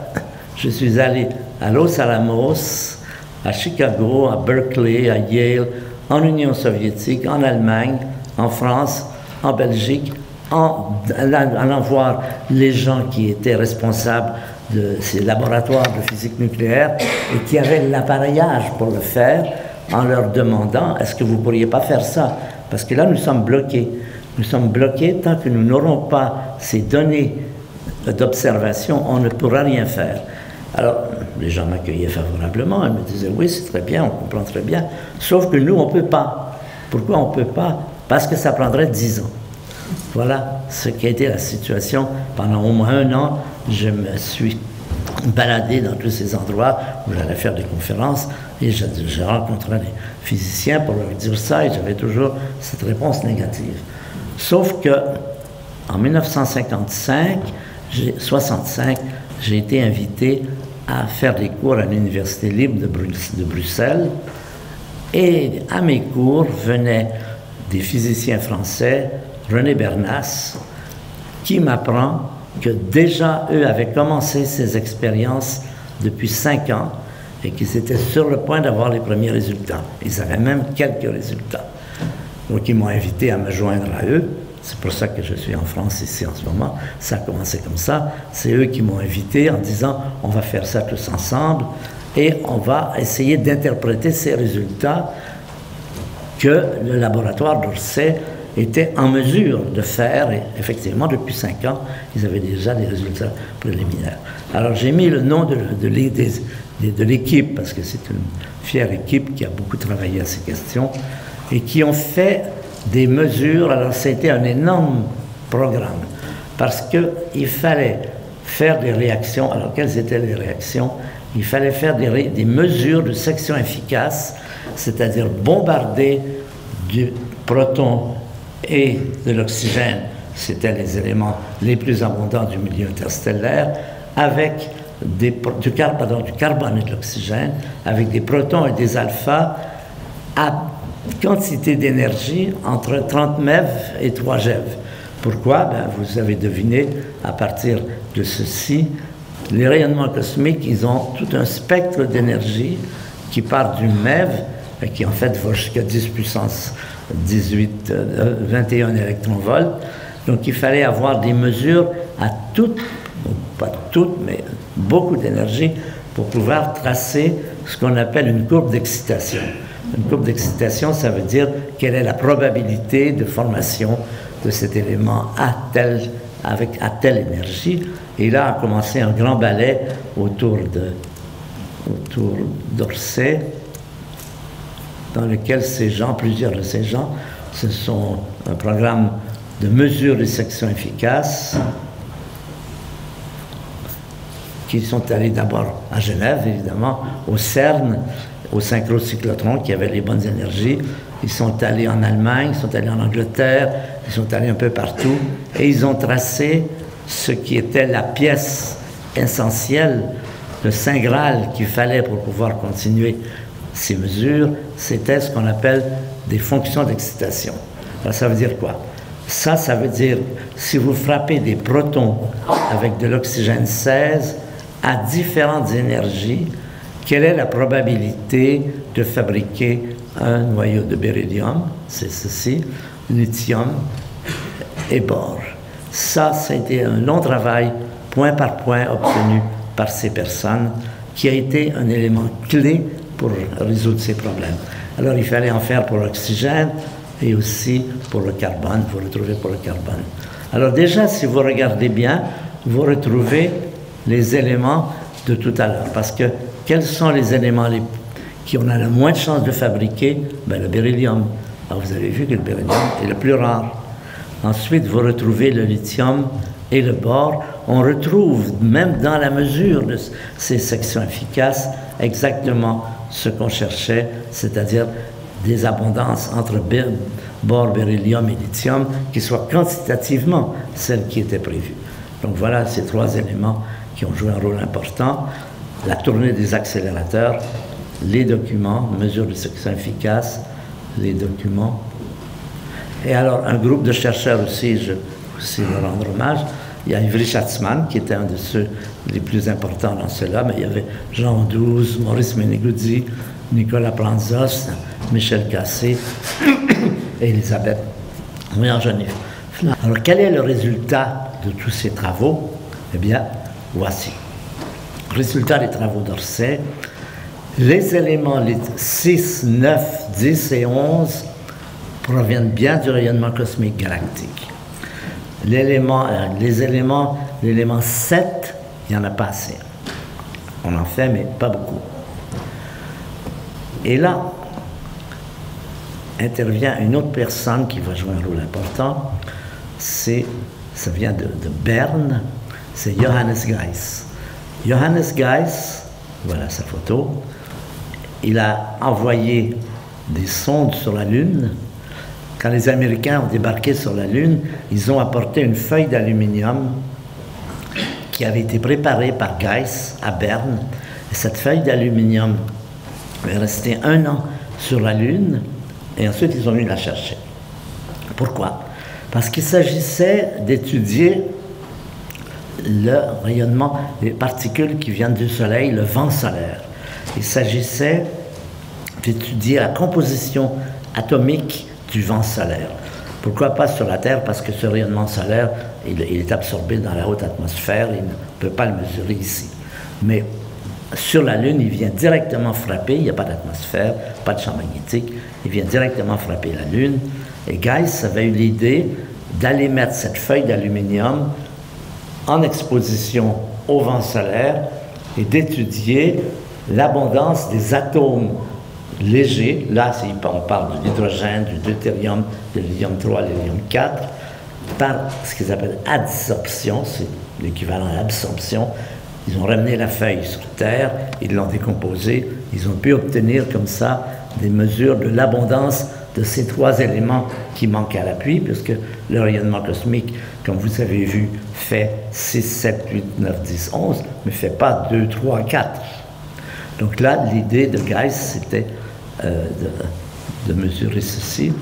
[SPEAKER 1] Je suis allé à Los Alamos, à Chicago, à Berkeley, à Yale, en Union soviétique, en Allemagne, en France, en Belgique, en allant voir les gens qui étaient responsables de ces laboratoires de physique nucléaire et qui avaient l'appareillage pour le faire en leur demandant est-ce que vous ne pourriez pas faire ça? Parce que là, nous sommes bloqués. Nous sommes bloqués tant que nous n'aurons pas ces données d'observation, on ne pourra rien faire. Alors, les gens m'accueillaient favorablement, ils me disaient oui, c'est très bien, on comprend très bien, sauf que nous, on ne peut pas. Pourquoi on ne peut pas? Parce que ça prendrait dix ans. Voilà ce qui a été la situation pendant au moins un an. Je me suis baladé dans tous ces endroits où j'allais faire des conférences et je, rencontrais les physiciens pour leur dire ça et j'avais toujours cette réponse négative. Sauf que en 1955, 65, j'ai été invité à faire des cours à l'Université libre de Bruxelles et à mes cours venaient des physiciens français, René Bernas, qui m'apprend que déjà eux avaient commencé ces expériences depuis cinq ans et qu'ils étaient sur le point d'avoir les premiers résultats. Ils avaient même quelques résultats. Donc ils m'ont invité à me joindre à eux. C'est pour ça que je suis en France ici en ce moment. Ça a commencé comme ça. C'est eux qui m'ont invité en disant on va faire ça tous ensemble et on va essayer d'interpréter ces résultats que le laboratoire d'Orsay étaient en mesure de faire, et effectivement, depuis cinq ans, ils avaient déjà des résultats préliminaires. Alors j'ai mis le nom de, l'équipe, parce que c'est une fière équipe qui a beaucoup travaillé à ces questions, et qui ont fait des mesures. Alors c'était un énorme programme, parce qu'il fallait faire des réactions. Alors quelles étaient les réactions? Il fallait faire des, des mesures de section efficace, c'est-à-dire bombarder du proton et de l'oxygène, c'était les éléments les plus abondants du milieu interstellaire, avec du, pardon, du carbone et de l'oxygène, avec des protons et des alphas à quantité d'énergie entre 30 MeV et 3 GeV. Pourquoi? Ben, Vous avez deviné, à partir de ceci, les rayonnements cosmiques, ils ont tout un spectre d'énergie qui part du MeV, qui en fait va jusqu'à 10 puissance 18, 21 euh, électronvolts. Donc il fallait avoir des mesures à toutes, pas toutes, mais beaucoup d'énergie pour pouvoir tracer ce qu'on appelle une courbe d'excitation. Une courbe d'excitation, ça veut dire quelle est la probabilité de formation de cet élément à telle, avec, à telle énergie. Et là a commencé un grand ballet autour de autour d'Orsay, dans lequel ces gens, plusieurs de ces gens, ce sont un programme de mesure de section efficace qui sont allés d'abord à Genève, évidemment, au CERN, au synchrocyclotron qui avait les bonnes énergies. Ils sont allés en Allemagne, ils sont allés en Angleterre, ils sont allés un peu partout et ils ont tracé ce qui était la pièce essentielle, le Saint Graal qu'il fallait pour pouvoir continuer ces mesures, c'était ce qu'on appelle des fonctions d'excitation. ça veut dire quoi? Ça, ça veut dire si vous frappez des protons avec de l'oxygène 16 à différentes énergies, quelle est la probabilité de fabriquer un noyau de beryllium? C'est ceci, lithium et bore. Ça, c'était un long travail, point par point, obtenu par ces personnes, qui a été un élément clé pour résoudre ces problèmes. Alors, il fallait en faire pour l'oxygène et aussi pour le carbone, vous retrouvez pour le carbone. Alors déjà, si vous regardez bien, vous retrouvez les éléments de tout à l'heure. Parce que quels sont les éléments qui ont le moins de chances de fabriquer? Ben, Le beryllium. Alors vous avez vu que le beryllium est le plus rare. Ensuite, vous retrouvez le lithium et le bore. On retrouve, même dans la mesure de ces sections efficaces, exactement ce qu'on cherchait, c'est-à-dire des abondances entre bore, beryllium et lithium qui soient quantitativement celles qui étaient prévues. Donc voilà ces trois éléments qui ont joué un rôle important. La tournée des accélérateurs, les documents, mesures de succès efficace, les documents. Et alors, un groupe de chercheurs aussi, je aussi leur rendre hommage. Il y a Ivry Schatzman, qui était un de ceux les plus importants dans cela, mais il y avait Jean Douze, Maurice Meneguzzi, Nicolas Planzos, Michel Cassé et Elisabeth Genève. Alors, quel est le résultat de tous ces travaux? Eh bien, voici. Résultat des travaux d'Orsay. Les éléments 6, 9, 10 et 11 proviennent bien du rayonnement cosmique galactique. Les éléments, l'élément 7, il n'y en a pas assez. On en fait, mais pas beaucoup. Et là, intervient une autre personne qui va jouer un rôle important. C'est, ça vient de, de Berne, c'est Johannes Geiss. Johannes Geiss, voilà sa photo, il a envoyé des sondes sur la Lune. Quand les Américains ont débarqué sur la Lune, ils ont apporté une feuille d'aluminium qui avait été préparée par Geiss à Berne. Et cette feuille d'aluminium est restée un an sur la Lune et ensuite ils ont eu la chercher. Pourquoi? Parce qu'il s'agissait d'étudier le rayonnement des particules qui viennent du Soleil, le vent solaire. Il s'agissait d'étudier la composition atomique du vent solaire. Pourquoi pas sur la Terre? Parce que ce rayonnement solaire, il, est absorbé dans la haute atmosphère, il ne peut pas le mesurer ici. Mais sur la Lune, il vient directement frapper, il n'y a pas d'atmosphère, pas de champ magnétique, il vient directement frapper la Lune. Et Geiss avait eu l'idée d'aller mettre cette feuille d'aluminium en exposition au vent solaire et d'étudier l'abondance des atomes légers, là on parle de l'hydrogène, du deutérium, de l'hélium 3, l'hélium 4, par ce qu'ils appellent adsorption, c'est l'équivalent à l'absorption. Ils ont ramené la feuille sur Terre, ils l'ont décomposée, ils ont pu obtenir comme ça des mesures de l'abondance de ces trois éléments qui manquent à l'appui, puisque le rayonnement cosmique, comme vous avez vu, fait 6, 7, 8, 9, 10, 11, mais ne fait pas 2, 3, 4. Donc là, l'idée de Geiss, c'était euh, de, mesurer ceci.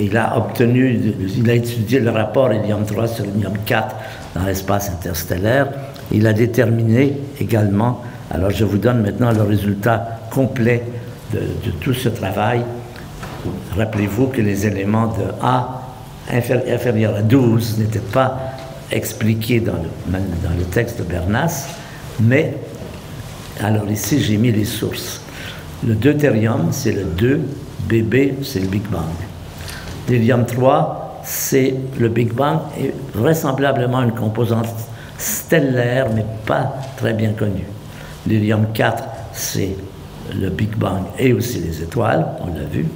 [SPEAKER 1] Il a obtenu, il a étudié le rapport hélium 3 sur hélium 4 dans l'espace interstellaire. Il a déterminé également, alors je vous donne maintenant le résultat complet de tout ce travail. Rappelez-vous que les éléments de A inférieur à 12 n'étaient pas expliqués dans le, dans le texte de Bernas, mais alors ici j'ai mis les sources. Le deutérium, c'est le 2, BB, c'est le Big Bang. L'hélium 3, c'est le Big Bang et vraisemblablement une composante stellaire, mais pas très bien connue. L'hélium 4, c'est le Big Bang et aussi les étoiles, on l'a vu.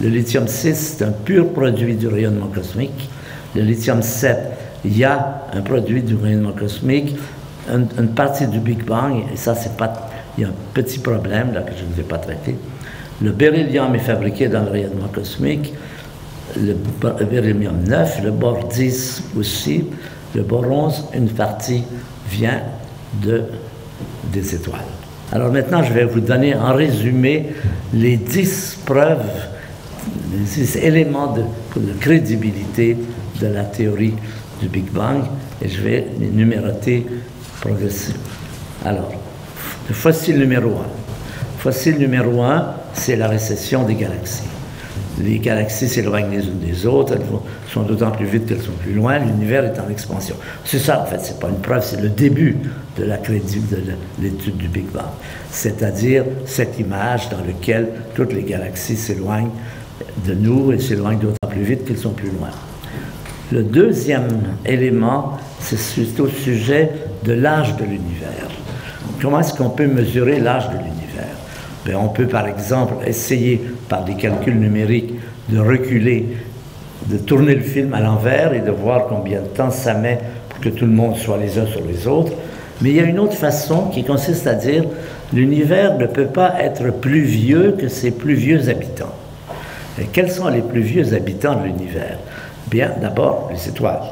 [SPEAKER 1] Le lithium 6, c'est un pur produit du rayonnement cosmique. Le lithium 7, il y a un produit du rayonnement cosmique, une, partie du Big Bang, et ça, c'est pas. Il y a un petit problème là que je ne vais pas traiter. Le beryllium est fabriqué dans le rayonnement cosmique, le beryllium 9, le bore 10 aussi, le bore 11, une partie vient de, des étoiles. Alors maintenant, je vais vous donner en résumé les 10 preuves ces éléments de, crédibilité de la théorie du Big Bang et je vais les numéroter progressivement. Alors, Le fossile numéro 1. Fossile numéro 1, c'est la récession des galaxies. Les galaxies s'éloignent les unes des autres, elles sont d'autant plus vite qu'elles sont plus loin, l'univers est en expansion. C'est ça, en fait, c'est pas une preuve, c'est le début de de l'étude du Big Bang. C'est-à-dire cette image dans laquelle toutes les galaxies s'éloignent de nous et s'éloignent d'autant plus vite qu'elles sont plus loin. Le deuxième élément, c'est au sujet de l'âge de l'univers. Comment est-ce qu'on peut mesurer l'âge de l'univers? Ben, On peut par exemple essayer par des calculs numériques de reculer, de tourner le film à l'envers et de voir combien de temps ça met pour que tout le monde soit les uns sur les autres. Mais il y a une autre façon qui consiste à dire l'univers ne peut pas être plus vieux que ses plus vieux habitants. Et quels sont les plus vieux habitants de l'univers? Bien, d'abord, les étoiles.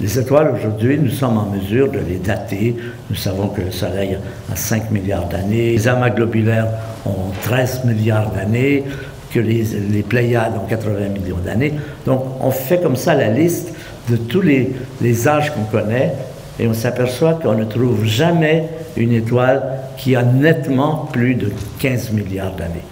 [SPEAKER 1] Les étoiles, aujourd'hui, nous sommes en mesure de les dater. Nous savons que le Soleil a 5 milliards d'années, les amas globulaires ont 13 milliards d'années, que les, les, Pléiades ont 80 millions d'années. Donc, on fait comme ça la liste de tous les, les âges qu'on connaît et on s'aperçoit qu'on ne trouve jamais une étoile qui a nettement plus de 15 milliards d'années.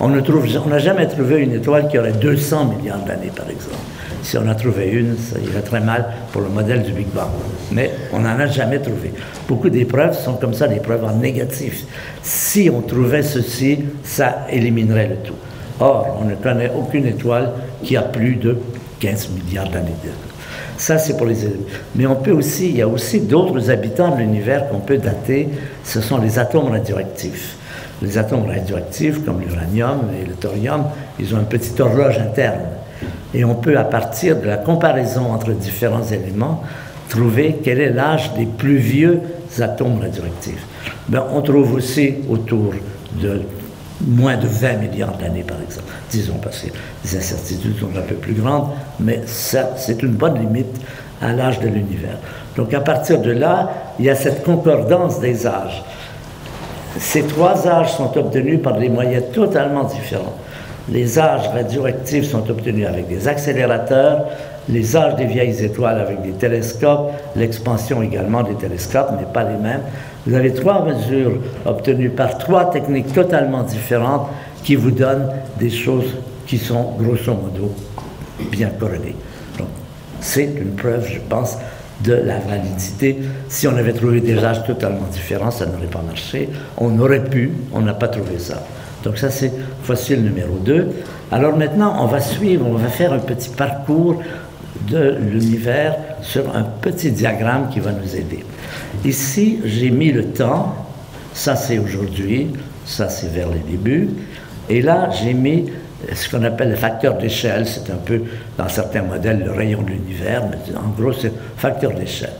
[SPEAKER 1] On n'a jamais trouvé une étoile qui aurait 200 milliards d'années, par exemple. Si on a trouvé une, ça irait très mal pour le modèle du Big Bang. Mais on n'en a jamais trouvé. Beaucoup d'épreuves sont comme ça, des preuves en négatif. Si on trouvait ceci, ça éliminerait le tout. Or, on ne connaît aucune étoile qui a plus de 15 milliards d'années. Ça, c'est pour les... Mais on peut aussi, il y a aussi d'autres habitants de l'univers qu'on peut dater. Ce sont les atomes radioactifs. Les atomes radioactifs, comme l'uranium et le thorium, ils ont une petite horloge interne et on peut, à partir de la comparaison entre différents éléments, trouver quel est l'âge des plus vieux atomes radioactifs. Ben, on trouve aussi autour de moins de 20 milliards d'années, par exemple. Disons, parce que les incertitudes sont un peu plus grandes, mais ça, c'est une bonne limite à l'âge de l'univers. Donc, à partir de là, il y a cette concordance des âges. Ces trois âges sont obtenus par des moyens totalement différents. Les âges radioactifs sont obtenus avec des accélérateurs, les âges des vieilles étoiles avec des télescopes, l'expansion également des télescopes n'est pas les mêmes. Vous avez trois mesures obtenues par trois techniques totalement différentes qui vous donnent des choses qui sont grosso modo bien corrélées. Donc, c'est une preuve, je pense, de la validité. Si on avait trouvé des âges totalement différents, ça n'aurait pas marché. On aurait pu, on n'a pas trouvé ça. Donc ça, c'est fossile numéro 2. Alors maintenant, on va suivre, on va faire un petit parcours de l'univers sur un petit diagramme qui va nous aider. Ici, j'ai mis le temps, ça c'est aujourd'hui, ça c'est vers les débuts, et là, j'ai mis ce qu'on appelle le facteur d'échelle, c'est un peu, dans certains modèles, le rayon de l'univers, mais en gros, c'est facteur d'échelle.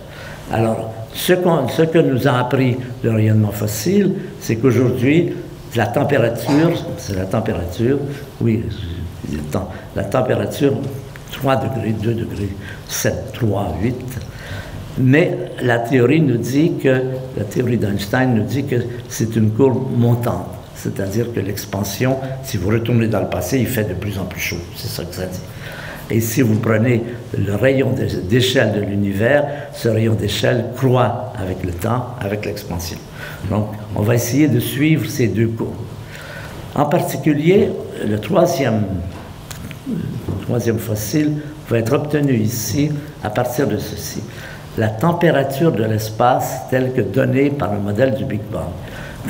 [SPEAKER 1] Alors, ce, ce, que nous a appris le rayonnement fossile, c'est qu'aujourd'hui, la température, c'est la température, oui, la température, 3 degrés, 2 degrés, 7, 3, 8. Mais la théorie nous la théorie d'Einstein nous dit que c'est une courbe montante. C'est-à-dire que l'expansion, si vous retournez dans le passé, il fait de plus en plus chaud. C'est ça que ça dit. Et si vous prenez le rayon d'échelle de l'univers, ce rayon d'échelle croît avec le temps, avec l'expansion. Donc, on va essayer de suivre ces deux courbes. En particulier, le troisième, troisième fossile va être obtenu ici à partir de ceci. La température de l'espace telle que donnée par le modèle du Big Bang.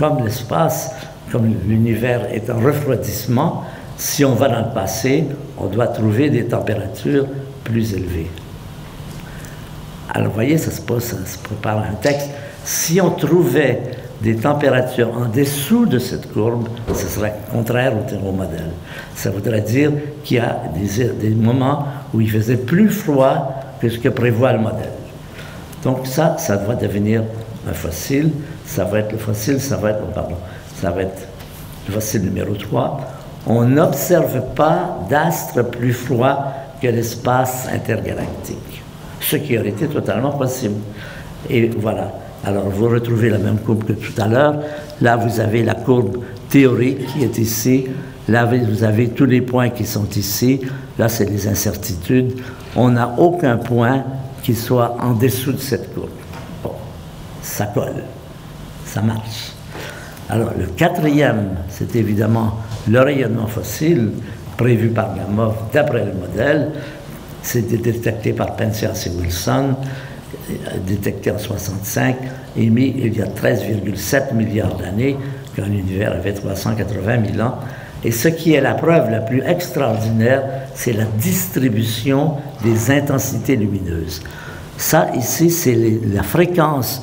[SPEAKER 1] Comme l'espace, comme l'univers est en refroidissement, si on va dans le passé, on doit trouver des températures plus élevées. Alors, vous voyez, ça se, pose, ça se prépare un texte. Si on trouvait des températures en dessous de cette courbe, ce serait contraire au thermomodèle. Ça voudrait dire qu'il y a des, des, moments où il faisait plus froid que ce que prévoit le modèle. Donc ça, ça doit devenir un fossile. Ça va être le fossile, ça va être, oh, pardon, ça va être le fossile numéro 3. On n'observe pas d'astre plus froid que l'espace intergalactique, ce qui aurait été totalement possible. Et voilà. Alors vous retrouvez la même courbe que tout à l'heure. Là, vous avez la courbe théorique qui est ici. Là, vous avez tous les points qui sont ici. Là, c'est les incertitudes. On n'a aucun point qui soit en dessous de cette courbe. Bon, ça colle. Ça marche. Alors, le quatrième, c'est évidemment le rayonnement fossile prévu par Gamow d'après le modèle. C'était détecté par Penzias et Wilson, détecté en 65, émis il y a 13,7 milliards d'années, quand l'univers avait 380 000 ans. Et ce qui est la preuve la plus extraordinaire, c'est la distribution des intensités lumineuses. Ça, ici, c'est la fréquence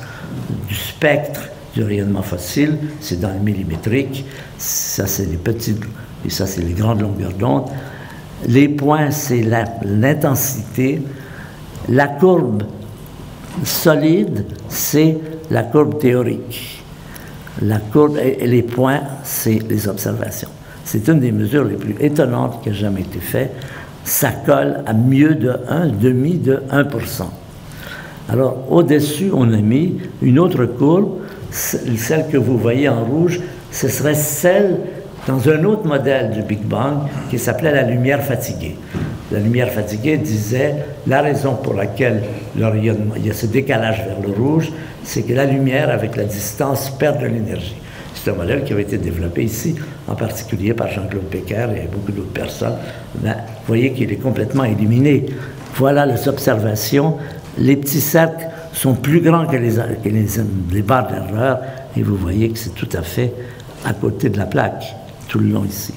[SPEAKER 1] du spectre du rayonnement fossile, c'est dans le millimétrique, ça c'est les petites, et ça c'est les grandes longueurs d'onde. Les points, c'est l'intensité. La, courbe solide, c'est la courbe théorique. La courbe et les points, c'est les observations. C'est une des mesures les plus étonnantes qui a jamais été faite. Ça colle à mieux de 1, demi de 1%. Alors, au-dessus, on a mis une autre courbe, celle que vous voyez en rouge, ce serait celle dans un autre modèle du Big Bang qui s'appelait la lumière fatiguée. La lumière fatiguée disait la raison pour laquelle il y a ce décalage vers le rouge, c'est que la lumière, avec la distance, perd de l'énergie. C'est un modèle qui avait été développé ici, en particulier par Jean-Claude Péquer et beaucoup d'autres personnes. vous voyez qu'il est complètement éliminé. Voilà les observations. Les petits cercles sont plus grands que les, barres d'erreur et vous voyez que c'est tout à fait à côté de la plaque, tout le long ici.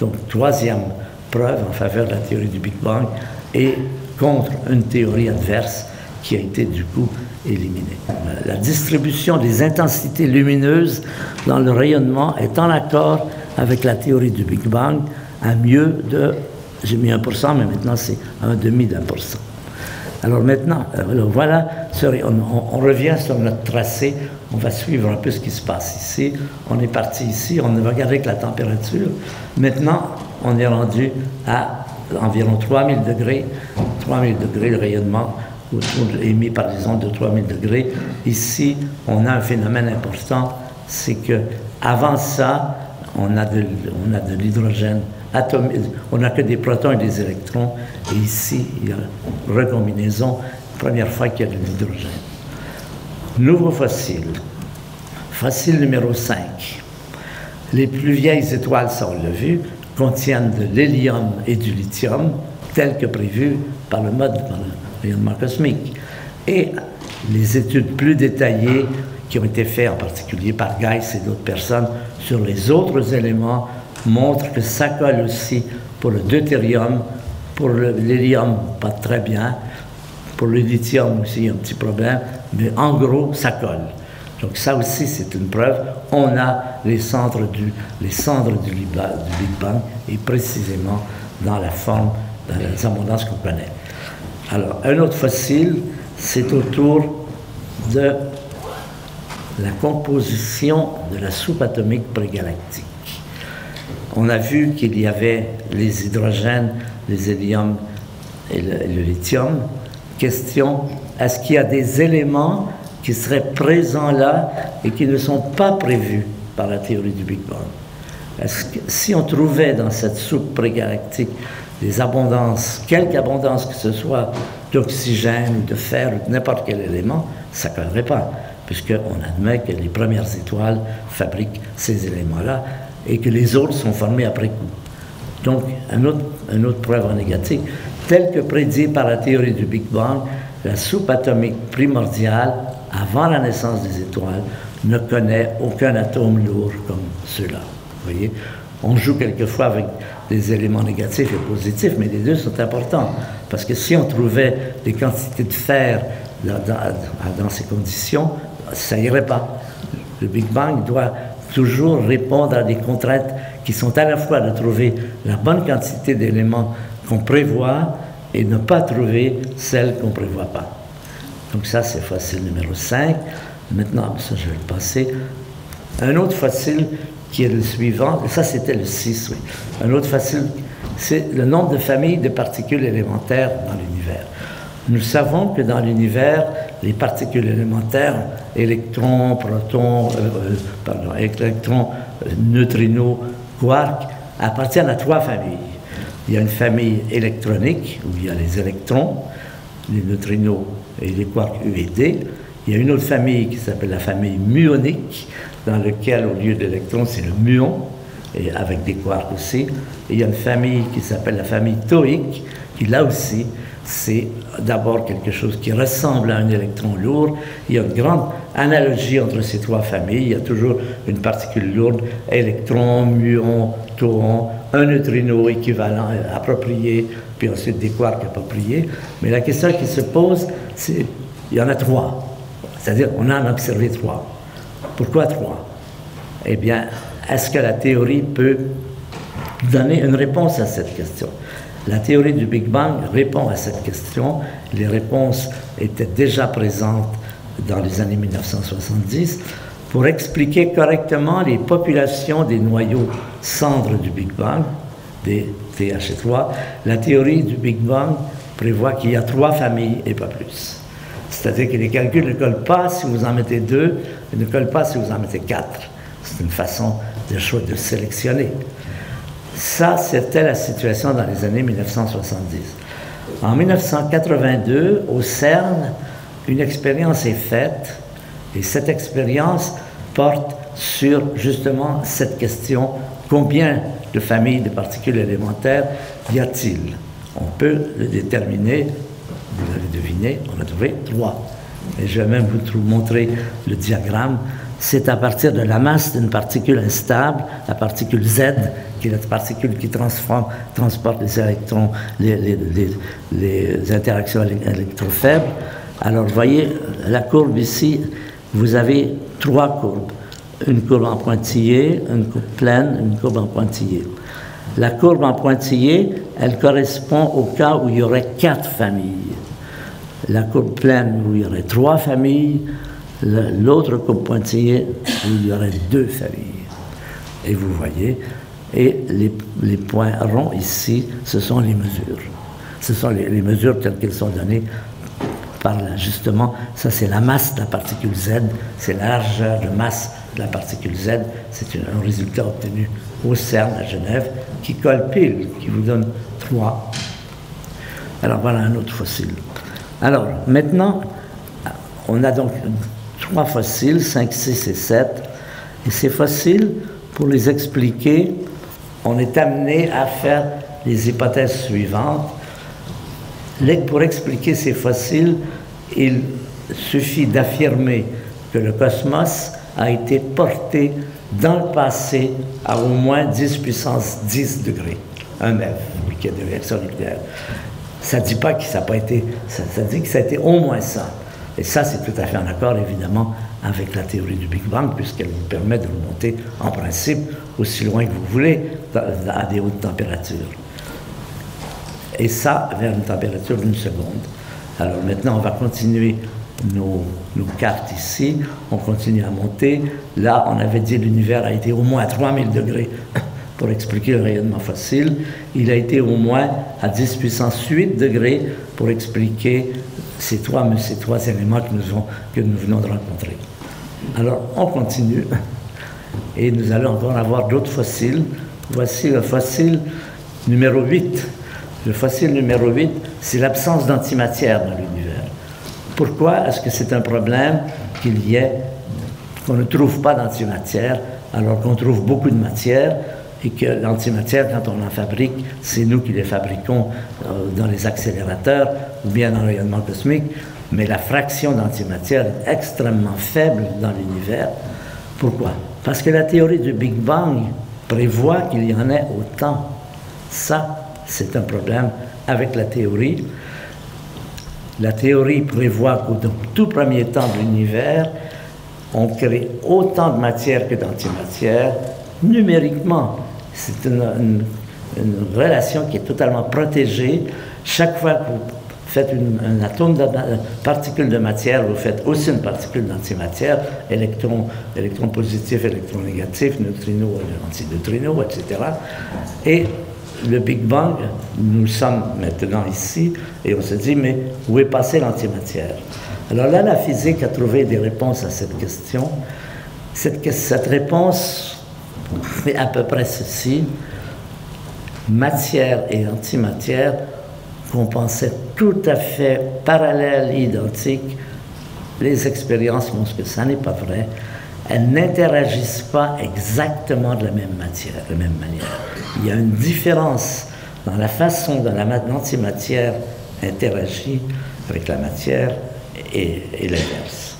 [SPEAKER 1] Donc, troisième preuve en faveur de la théorie du Big Bang et contre une théorie adverse qui a été du coup éliminée. La distribution des intensités lumineuses dans le rayonnement est en accord avec la théorie du Big Bang à mieux de, j'ai mis 1%, mais maintenant c'est un demi d'un pour cent. Alors maintenant, euh, voilà, on, revient sur notre tracé, on va suivre un peu ce qui se passe ici. On est parti ici, on va regarder que la température. Maintenant, on est rendu à environ 3000 degrés, 3000 degrés de rayonnement émis par des ondes de 3000 degrés. Ici, on a un phénomène important, c'est que avant ça, on a de, a de l'hydrogène atomique, on n'a que des protons et des électrons, et ici, il y a recombinaison, première fois qu'il y a de l'hydrogène. Nouveau fossile, fossile numéro 5. Les plus vieilles étoiles, ça on l'a vu, contiennent de l'hélium et du lithium, tel que prévu par le mode, par le rayonnement cosmique. Et les études plus détaillées qui ont été faites en particulier par Geiss et d'autres personnes sur les autres éléments montrent que ça colle aussi pour le deutérium, pour l'hélium pas très bien, pour le lithium aussi un petit problème, mais en gros ça colle. Donc ça aussi c'est une preuve. On a les centres du, les cendres du Big Bang et précisément dans la forme, dans les abondances qu'on connaît. Alors un autre fossile, c'est autour de la composition de la soupe atomique prégalactique. On a vu qu'il y avait les hydrogènes, les héliums et le, lithium. Question, est-ce qu'il y a des éléments qui seraient présents là et qui ne sont pas prévus par la théorie du Big Bang? Que, Si on trouvait dans cette soupe prégalactique des abondances, quelque abondance que ce soit d'oxygène, de fer ou n'importe quel élément, ça ne collerait pas puisqu'on admet que les premières étoiles fabriquent ces éléments-là et que les autres sont formés après coup. Donc, une autre, une autre preuve en négatif, telle que prédit par la théorie du Big Bang, la soupe atomique primordiale, avant la naissance des étoiles, ne connaît aucun atome lourd comme ceux-là. Voyez? On joue quelquefois avec des éléments négatifs et positifs, mais les deux sont importants. Parce que si on trouvait des quantités de fer dans ces conditions, ça irait pas. Le Big Bang doit toujours répondre à des contraintes qui sont à la fois de trouver la bonne quantité d'éléments qu'on prévoit et ne pas trouver celles qu'on ne prévoit pas. Donc ça, c'est facile numéro 5. Maintenant, ça, je vais le passer. Un autre facile qui est le suivant, ça c'était le 6, oui. Un autre facile, c'est le nombre de familles de particules élémentaires dans l'univers. Nous savons que dans l'univers, les particules élémentaires, électrons, protons, euh, euh, pardon, euh, neutrinos, quarks, appartiennent à trois familles. Il y a une famille électronique, où il y a les électrons, les neutrinos et les quarks U et D. Il y a une autre famille qui s'appelle la famille muonique, dans lequel, au lieu d'électrons, c'est le muon, et avec des quarks aussi. il y a une famille qui s'appelle la famille tauique, qui là aussi, c'est d'abord quelque chose qui ressemble à un électron lourd. Il y a une grande analogie entre ces trois familles. Il y a toujours une particule lourde, électron, muon, tauron, un neutrino équivalent, approprié, puis ensuite des quarks appropriés. Mais la question qui se pose, c'est, il y en a trois. C'est-à-dire, on en a observé trois. Pourquoi trois? Eh bien, est-ce que la théorie peut donner une réponse à cette question? La théorie du Big Bang répond à cette question. Les réponses étaient déjà présentes dans les années 1970 pour expliquer correctement les populations des noyaux cendres du Big Bang, des TH3. La théorie du Big Bang prévoit qu'il y a trois familles et pas plus. C'est-à-dire que les calculs ne collent pas si vous en mettez deux, ils ne collent pas si vous en mettez quatre. C'est une façon de, de sélectionner. Ça, c'était la situation dans les années 1970. En 1982, au CERN, une expérience est faite, et cette expérience porte sur justement cette question combien de familles de particules élémentaires y a-t-il? On peut le déterminer, vous l'avez deviné, on a trouvé trois. Et je vais même vous montrer le diagramme c'est à partir de la masse d'une particule instable, la particule Z, qui est la particule qui transporte les électrons, les, interactions électrofaibles. Alors, vous voyez, la courbe ici, vous avez trois courbes. Une courbe en pointillé, une courbe pleine, une courbe en pointillé. La courbe en pointillé, elle correspond au cas où il y aurait quatre familles. La courbe pleine, où il y aurait trois familles l'autre pointillé, il y aurait deux familles. Et vous voyez, et les, points ronds ici, ce sont les mesures. Ce sont les, mesures telles qu'elles sont données par l'ajustement. Ça, c'est la masse de la particule Z, c'est la largeur de masse de la particule Z. C'est un résultat obtenu au CERN à Genève qui colle pile, qui vous donne 3. Alors voilà un autre fossile. Alors maintenant, on a donc trois fossiles, 5, 6 et 7. Et ces fossiles, pour les expliquer, on est amené à faire les hypothèses suivantes. Pour expliquer ces fossiles, il suffit d'affirmer que le cosmos a été porté dans le passé à au moins 10 puissance 10 degrés, un F, qui a de réaction nucléaire. Ça ne dit pas que ça n'a pas été, ça, ça dit que ça a été au moins ça. Et ça, c'est tout à fait en accord, évidemment, avec la théorie du Big Bang, puisqu'elle vous permet de remonter, en principe, aussi loin que vous voulez, à des hautes températures. Et ça, vers une température d'une seconde. Alors maintenant, on va continuer nos, nos, cartes ici. On continue à monter. Là, on avait dit l'univers a été au moins à 3000 degrés pour expliquer le rayonnement fossile. Il a été au moins à 10 puissance 8 degrés pour expliquer ces trois, ces trois éléments que nous, que nous venons de rencontrer. Alors, on continue et nous allons encore avoir d'autres fossiles. Voici le fossile numéro 8. Le fossile numéro 8, c'est l'absence d'antimatière dans l'univers. Pourquoi est-ce que c'est un problème qu'il y ait, qu'on ne trouve pas d'antimatière alors qu'on trouve beaucoup de matière et que l'antimatière, quand on en fabrique, c'est nous qui les fabriquons euh, dans les accélérateurs ou bien dans le rayonnement cosmique, mais la fraction d'antimatière est extrêmement faible dans l'univers. Pourquoi? Parce que la théorie du Big Bang prévoit qu'il y en ait autant. Ça, c'est un problème avec la théorie. La théorie prévoit qu'au tout premier temps de l'univers, on crée autant de matière que d'antimatière numériquement. C'est une, relation qui est totalement protégée. Chaque fois que vous faites un atome de particule de matière, vous faites aussi une particule d'antimatière, électron, électron positif, électron négatif, neutrino, antineutrino, etc. Et le Big Bang, nous sommes maintenant ici, et on se dit, mais où est passée l'antimatière? Alors là, la physique a trouvé des réponses à cette question. Cette, cette réponse fait à peu près ceci. Matière et antimatière qu'on pensait tout à fait parallèles, identiques. Les expériences montrent que ça n'est pas vrai. elles n'interagissent pas exactement de la même, matière, de la même manière. Il y a une différence dans la façon dont l'antimatière interagit avec la matière et, et l'inverse.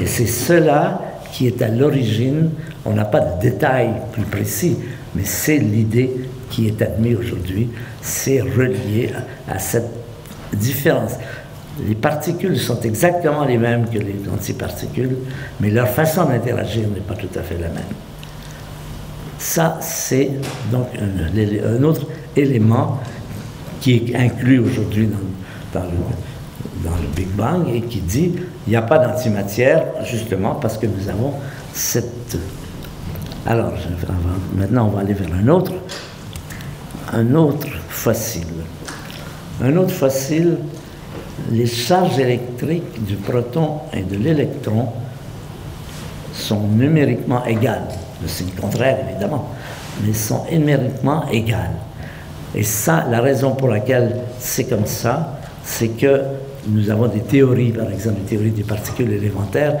[SPEAKER 1] Et c'est cela qui est à l'origine, on n'a pas de détails plus précis, mais c'est l'idée qui est admise aujourd'hui, c'est relié à, cette différence. Les particules sont exactement les mêmes que les antiparticules, mais leur façon d'interagir n'est pas tout à fait la même. Ça, c'est donc un, autre élément qui est inclus aujourd'hui dans, dans, le, dans, le, Big Bang et qui dit il n'y a pas d'antimatière, justement parce que nous avons cette. Alors, maintenant, on va aller vers un autre, un autre fossile. Un autre fossile les charges électriques du proton et de l'électron sont numériquement égales. Le signe contraire, évidemment, mais sont numériquement égales. Et ça, la raison pour laquelle c'est comme ça, c'est que nous avons des théories, par exemple, des théories des particules élémentaires,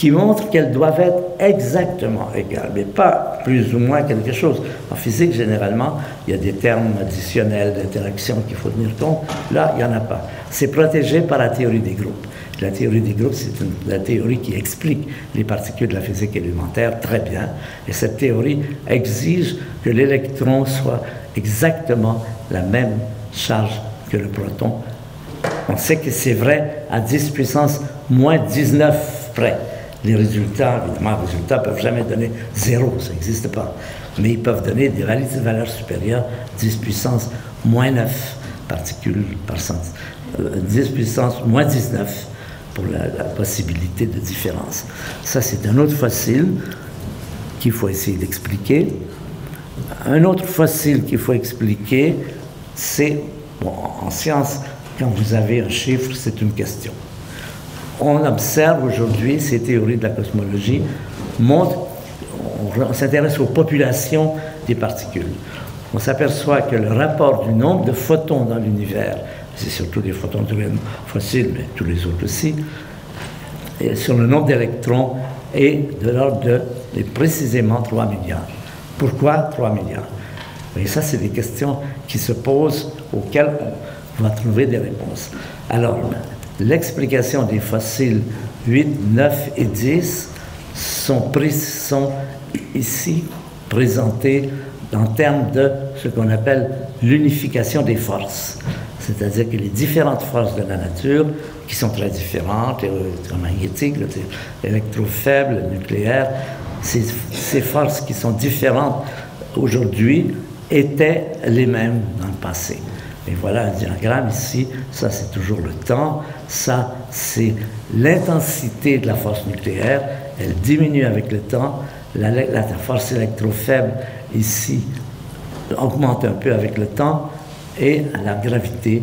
[SPEAKER 1] qui montrent qu'elles doivent être exactement égales, mais pas plus ou moins quelque chose. En physique, généralement, il y a des termes additionnels d'interaction qu'il faut tenir compte. Là, il n'y en a pas. C'est protégé par la théorie des groupes. La théorie des groupes, c'est la théorie qui explique les particules de la physique élémentaire très bien. Et cette théorie exige que l'électron soit exactement la même charge que le proton. On sait que c'est vrai à 10 puissance moins 19 près les résultats, évidemment, les résultats ne peuvent jamais donner zéro, ça n'existe pas. Mais ils peuvent donner des valeurs supérieures, 10 puissance moins 9 particules par centimètre, 10 puissance moins 19 pour la, la, possibilité de différence. Ça, c'est un autre fossile qu'il faut essayer d'expliquer. Un autre fossile qu'il faut expliquer, c'est, bon, en science, quand vous avez un chiffre, c'est une question on observe aujourd'hui, ces théories de la cosmologie montrent, on, s'intéresse aux populations des particules. On s'aperçoit que le rapport du nombre de photons dans l'univers, c'est surtout des photons fossiles, mais tous les autres aussi, et sur le nombre d'électrons est de l'ordre de, de, précisément 3 milliards. Pourquoi 3 milliards? Et ça, c'est des questions qui se posent, auxquelles on va trouver des réponses. Alors, l'explication des fossiles 8, 9 et 10 sont, ici présentées en termes de ce qu'on appelle l'unification des forces. C'est-à-dire que les différentes forces de la nature, qui sont très différentes, électromagnétiques, électrofaibles, nucléaires, ces forces qui sont différentes aujourd'hui étaient les mêmes dans le passé. Et voilà un diagramme ici, ça c'est toujours le temps, ça c'est l'intensité de la force nucléaire, elle diminue avec le temps, la, la force électrofaible ici augmente un peu avec le temps, et la gravité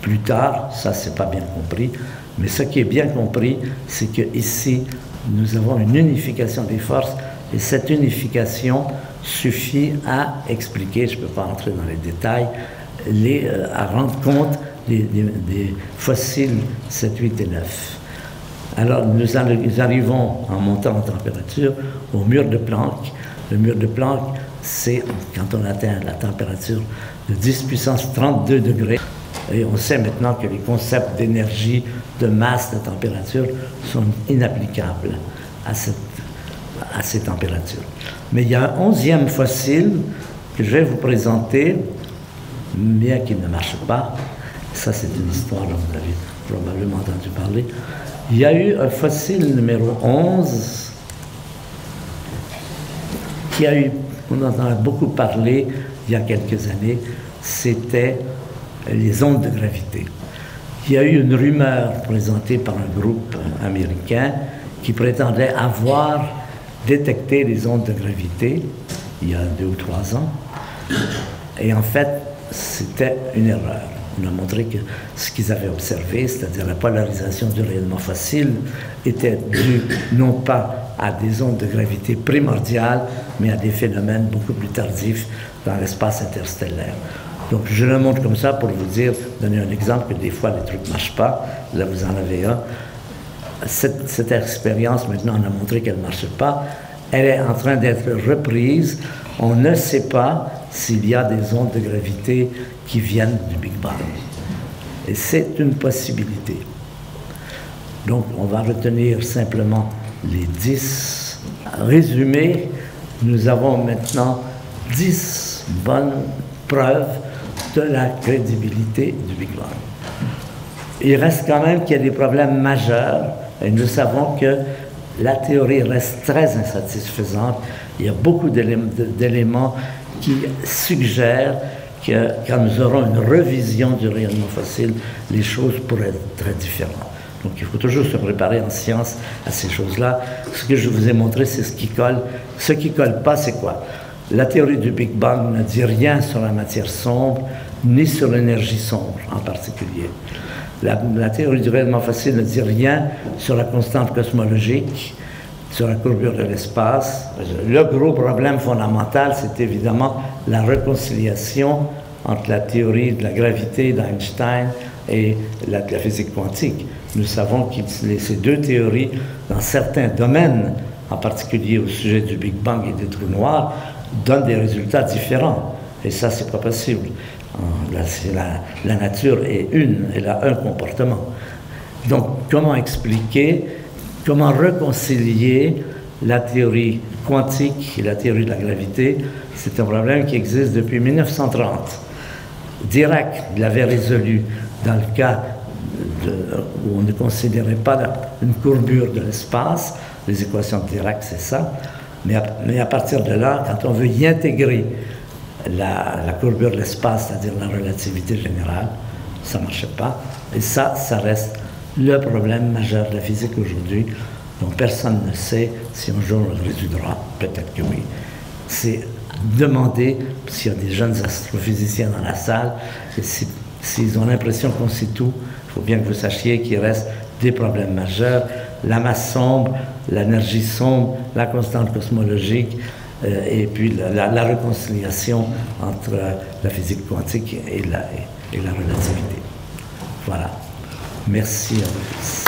[SPEAKER 1] plus tard, ça c'est pas bien compris, mais ce qui est bien compris, c'est que ici nous avons une unification des forces, et cette unification suffit à expliquer, je ne peux pas entrer dans les détails, euh, à rendre compte des, fossiles 7, 8 et 9. Alors nous, nous, arrivons en montant en température au mur de Planck. Le mur de Planck, c'est quand on atteint la température de 10 puissance 32 degrés. Et on sait maintenant que les concepts d'énergie, de masse, de température sont inapplicables à, cette, à ces températures. Mais il y a un onzième fossile que je vais vous présenter bien qu'il ne marche pas, ça c'est une histoire dont vous avez probablement entendu parler, il y a eu un fossile numéro 11 qui a eu, on en a beaucoup parlé il y a quelques années, c'était les ondes de gravité. Il y a eu une rumeur présentée par un groupe américain qui prétendait avoir détecté les ondes de gravité il y a deux ou trois ans. Et en fait, c'était une erreur. On a montré que ce qu'ils avaient observé, c'est-à-dire la polarisation du rayonnement facile, était due non pas à des ondes de gravité primordiales, mais à des phénomènes beaucoup plus tardifs dans l'espace interstellaire. Donc je le montre comme ça pour vous dire, donner un exemple que des fois les trucs ne marchent pas. Là, vous en avez un. cette, cette expérience, maintenant, on a montré qu'elle ne marche pas. Elle est en train d'être reprise. On ne sait pas s'il y a des ondes de gravité qui viennent du Big Bang. Et c'est une possibilité. Donc, on va retenir simplement les 10. Résumé, nous avons maintenant 10 bonnes preuves de la crédibilité du Big Bang. Il reste quand même qu'il y a des problèmes majeurs et nous savons que la théorie reste très insatisfaisante. Il y a beaucoup d'éléments qui suggèrent que quand nous aurons une revision du rayonnement fossile, les choses pourraient être très différentes. Donc il faut toujours se préparer en science à ces choses-là. Ce que je vous ai montré, c'est ce qui colle. Ce qui colle pas, c'est quoi? La théorie du Big Bang ne dit rien sur la matière sombre, ni sur l'énergie sombre en particulier. La, théorie du rayonnement fossile ne dit rien sur la constante cosmologique, sur la courbure de l'espace. Le gros problème fondamental, c'est évidemment la réconciliation entre la théorie de la gravité d'Einstein et la, la, physique quantique. Nous savons que ces deux théories, dans certains domaines, en particulier au sujet du Big Bang et des trous noirs, donnent des résultats différents. Et ça, c'est pas possible. La, la, nature est une, elle a un comportement. Donc, comment expliquer, comment réconcilier la théorie quantique et la théorie de la gravité? C'est un problème qui existe depuis 1930. Dirac l'avait résolu dans le cas où on ne considérait pas une courbure de l'espace. Les équations de Dirac, c'est ça. Mais à, partir de là, quand on veut y intégrer la, courbure de l'espace, c'est-à-dire la relativité générale, ça ne marchait pas. Et ça, ça reste le problème majeur de la physique aujourd'hui, dont personne ne sait si un jour on le résoudra. Peut-être que oui. C'est demander s'il y a des jeunes astrophysiciens dans la salle, s'ils ont l'impression qu'on sait tout, il faut bien que vous sachiez qu'il reste des problèmes majeurs. La masse sombre, l'énergie sombre, la constante cosmologique, euh, et puis la, réconciliation entre la physique quantique et la relativité. Voilà. Merci à vous tous.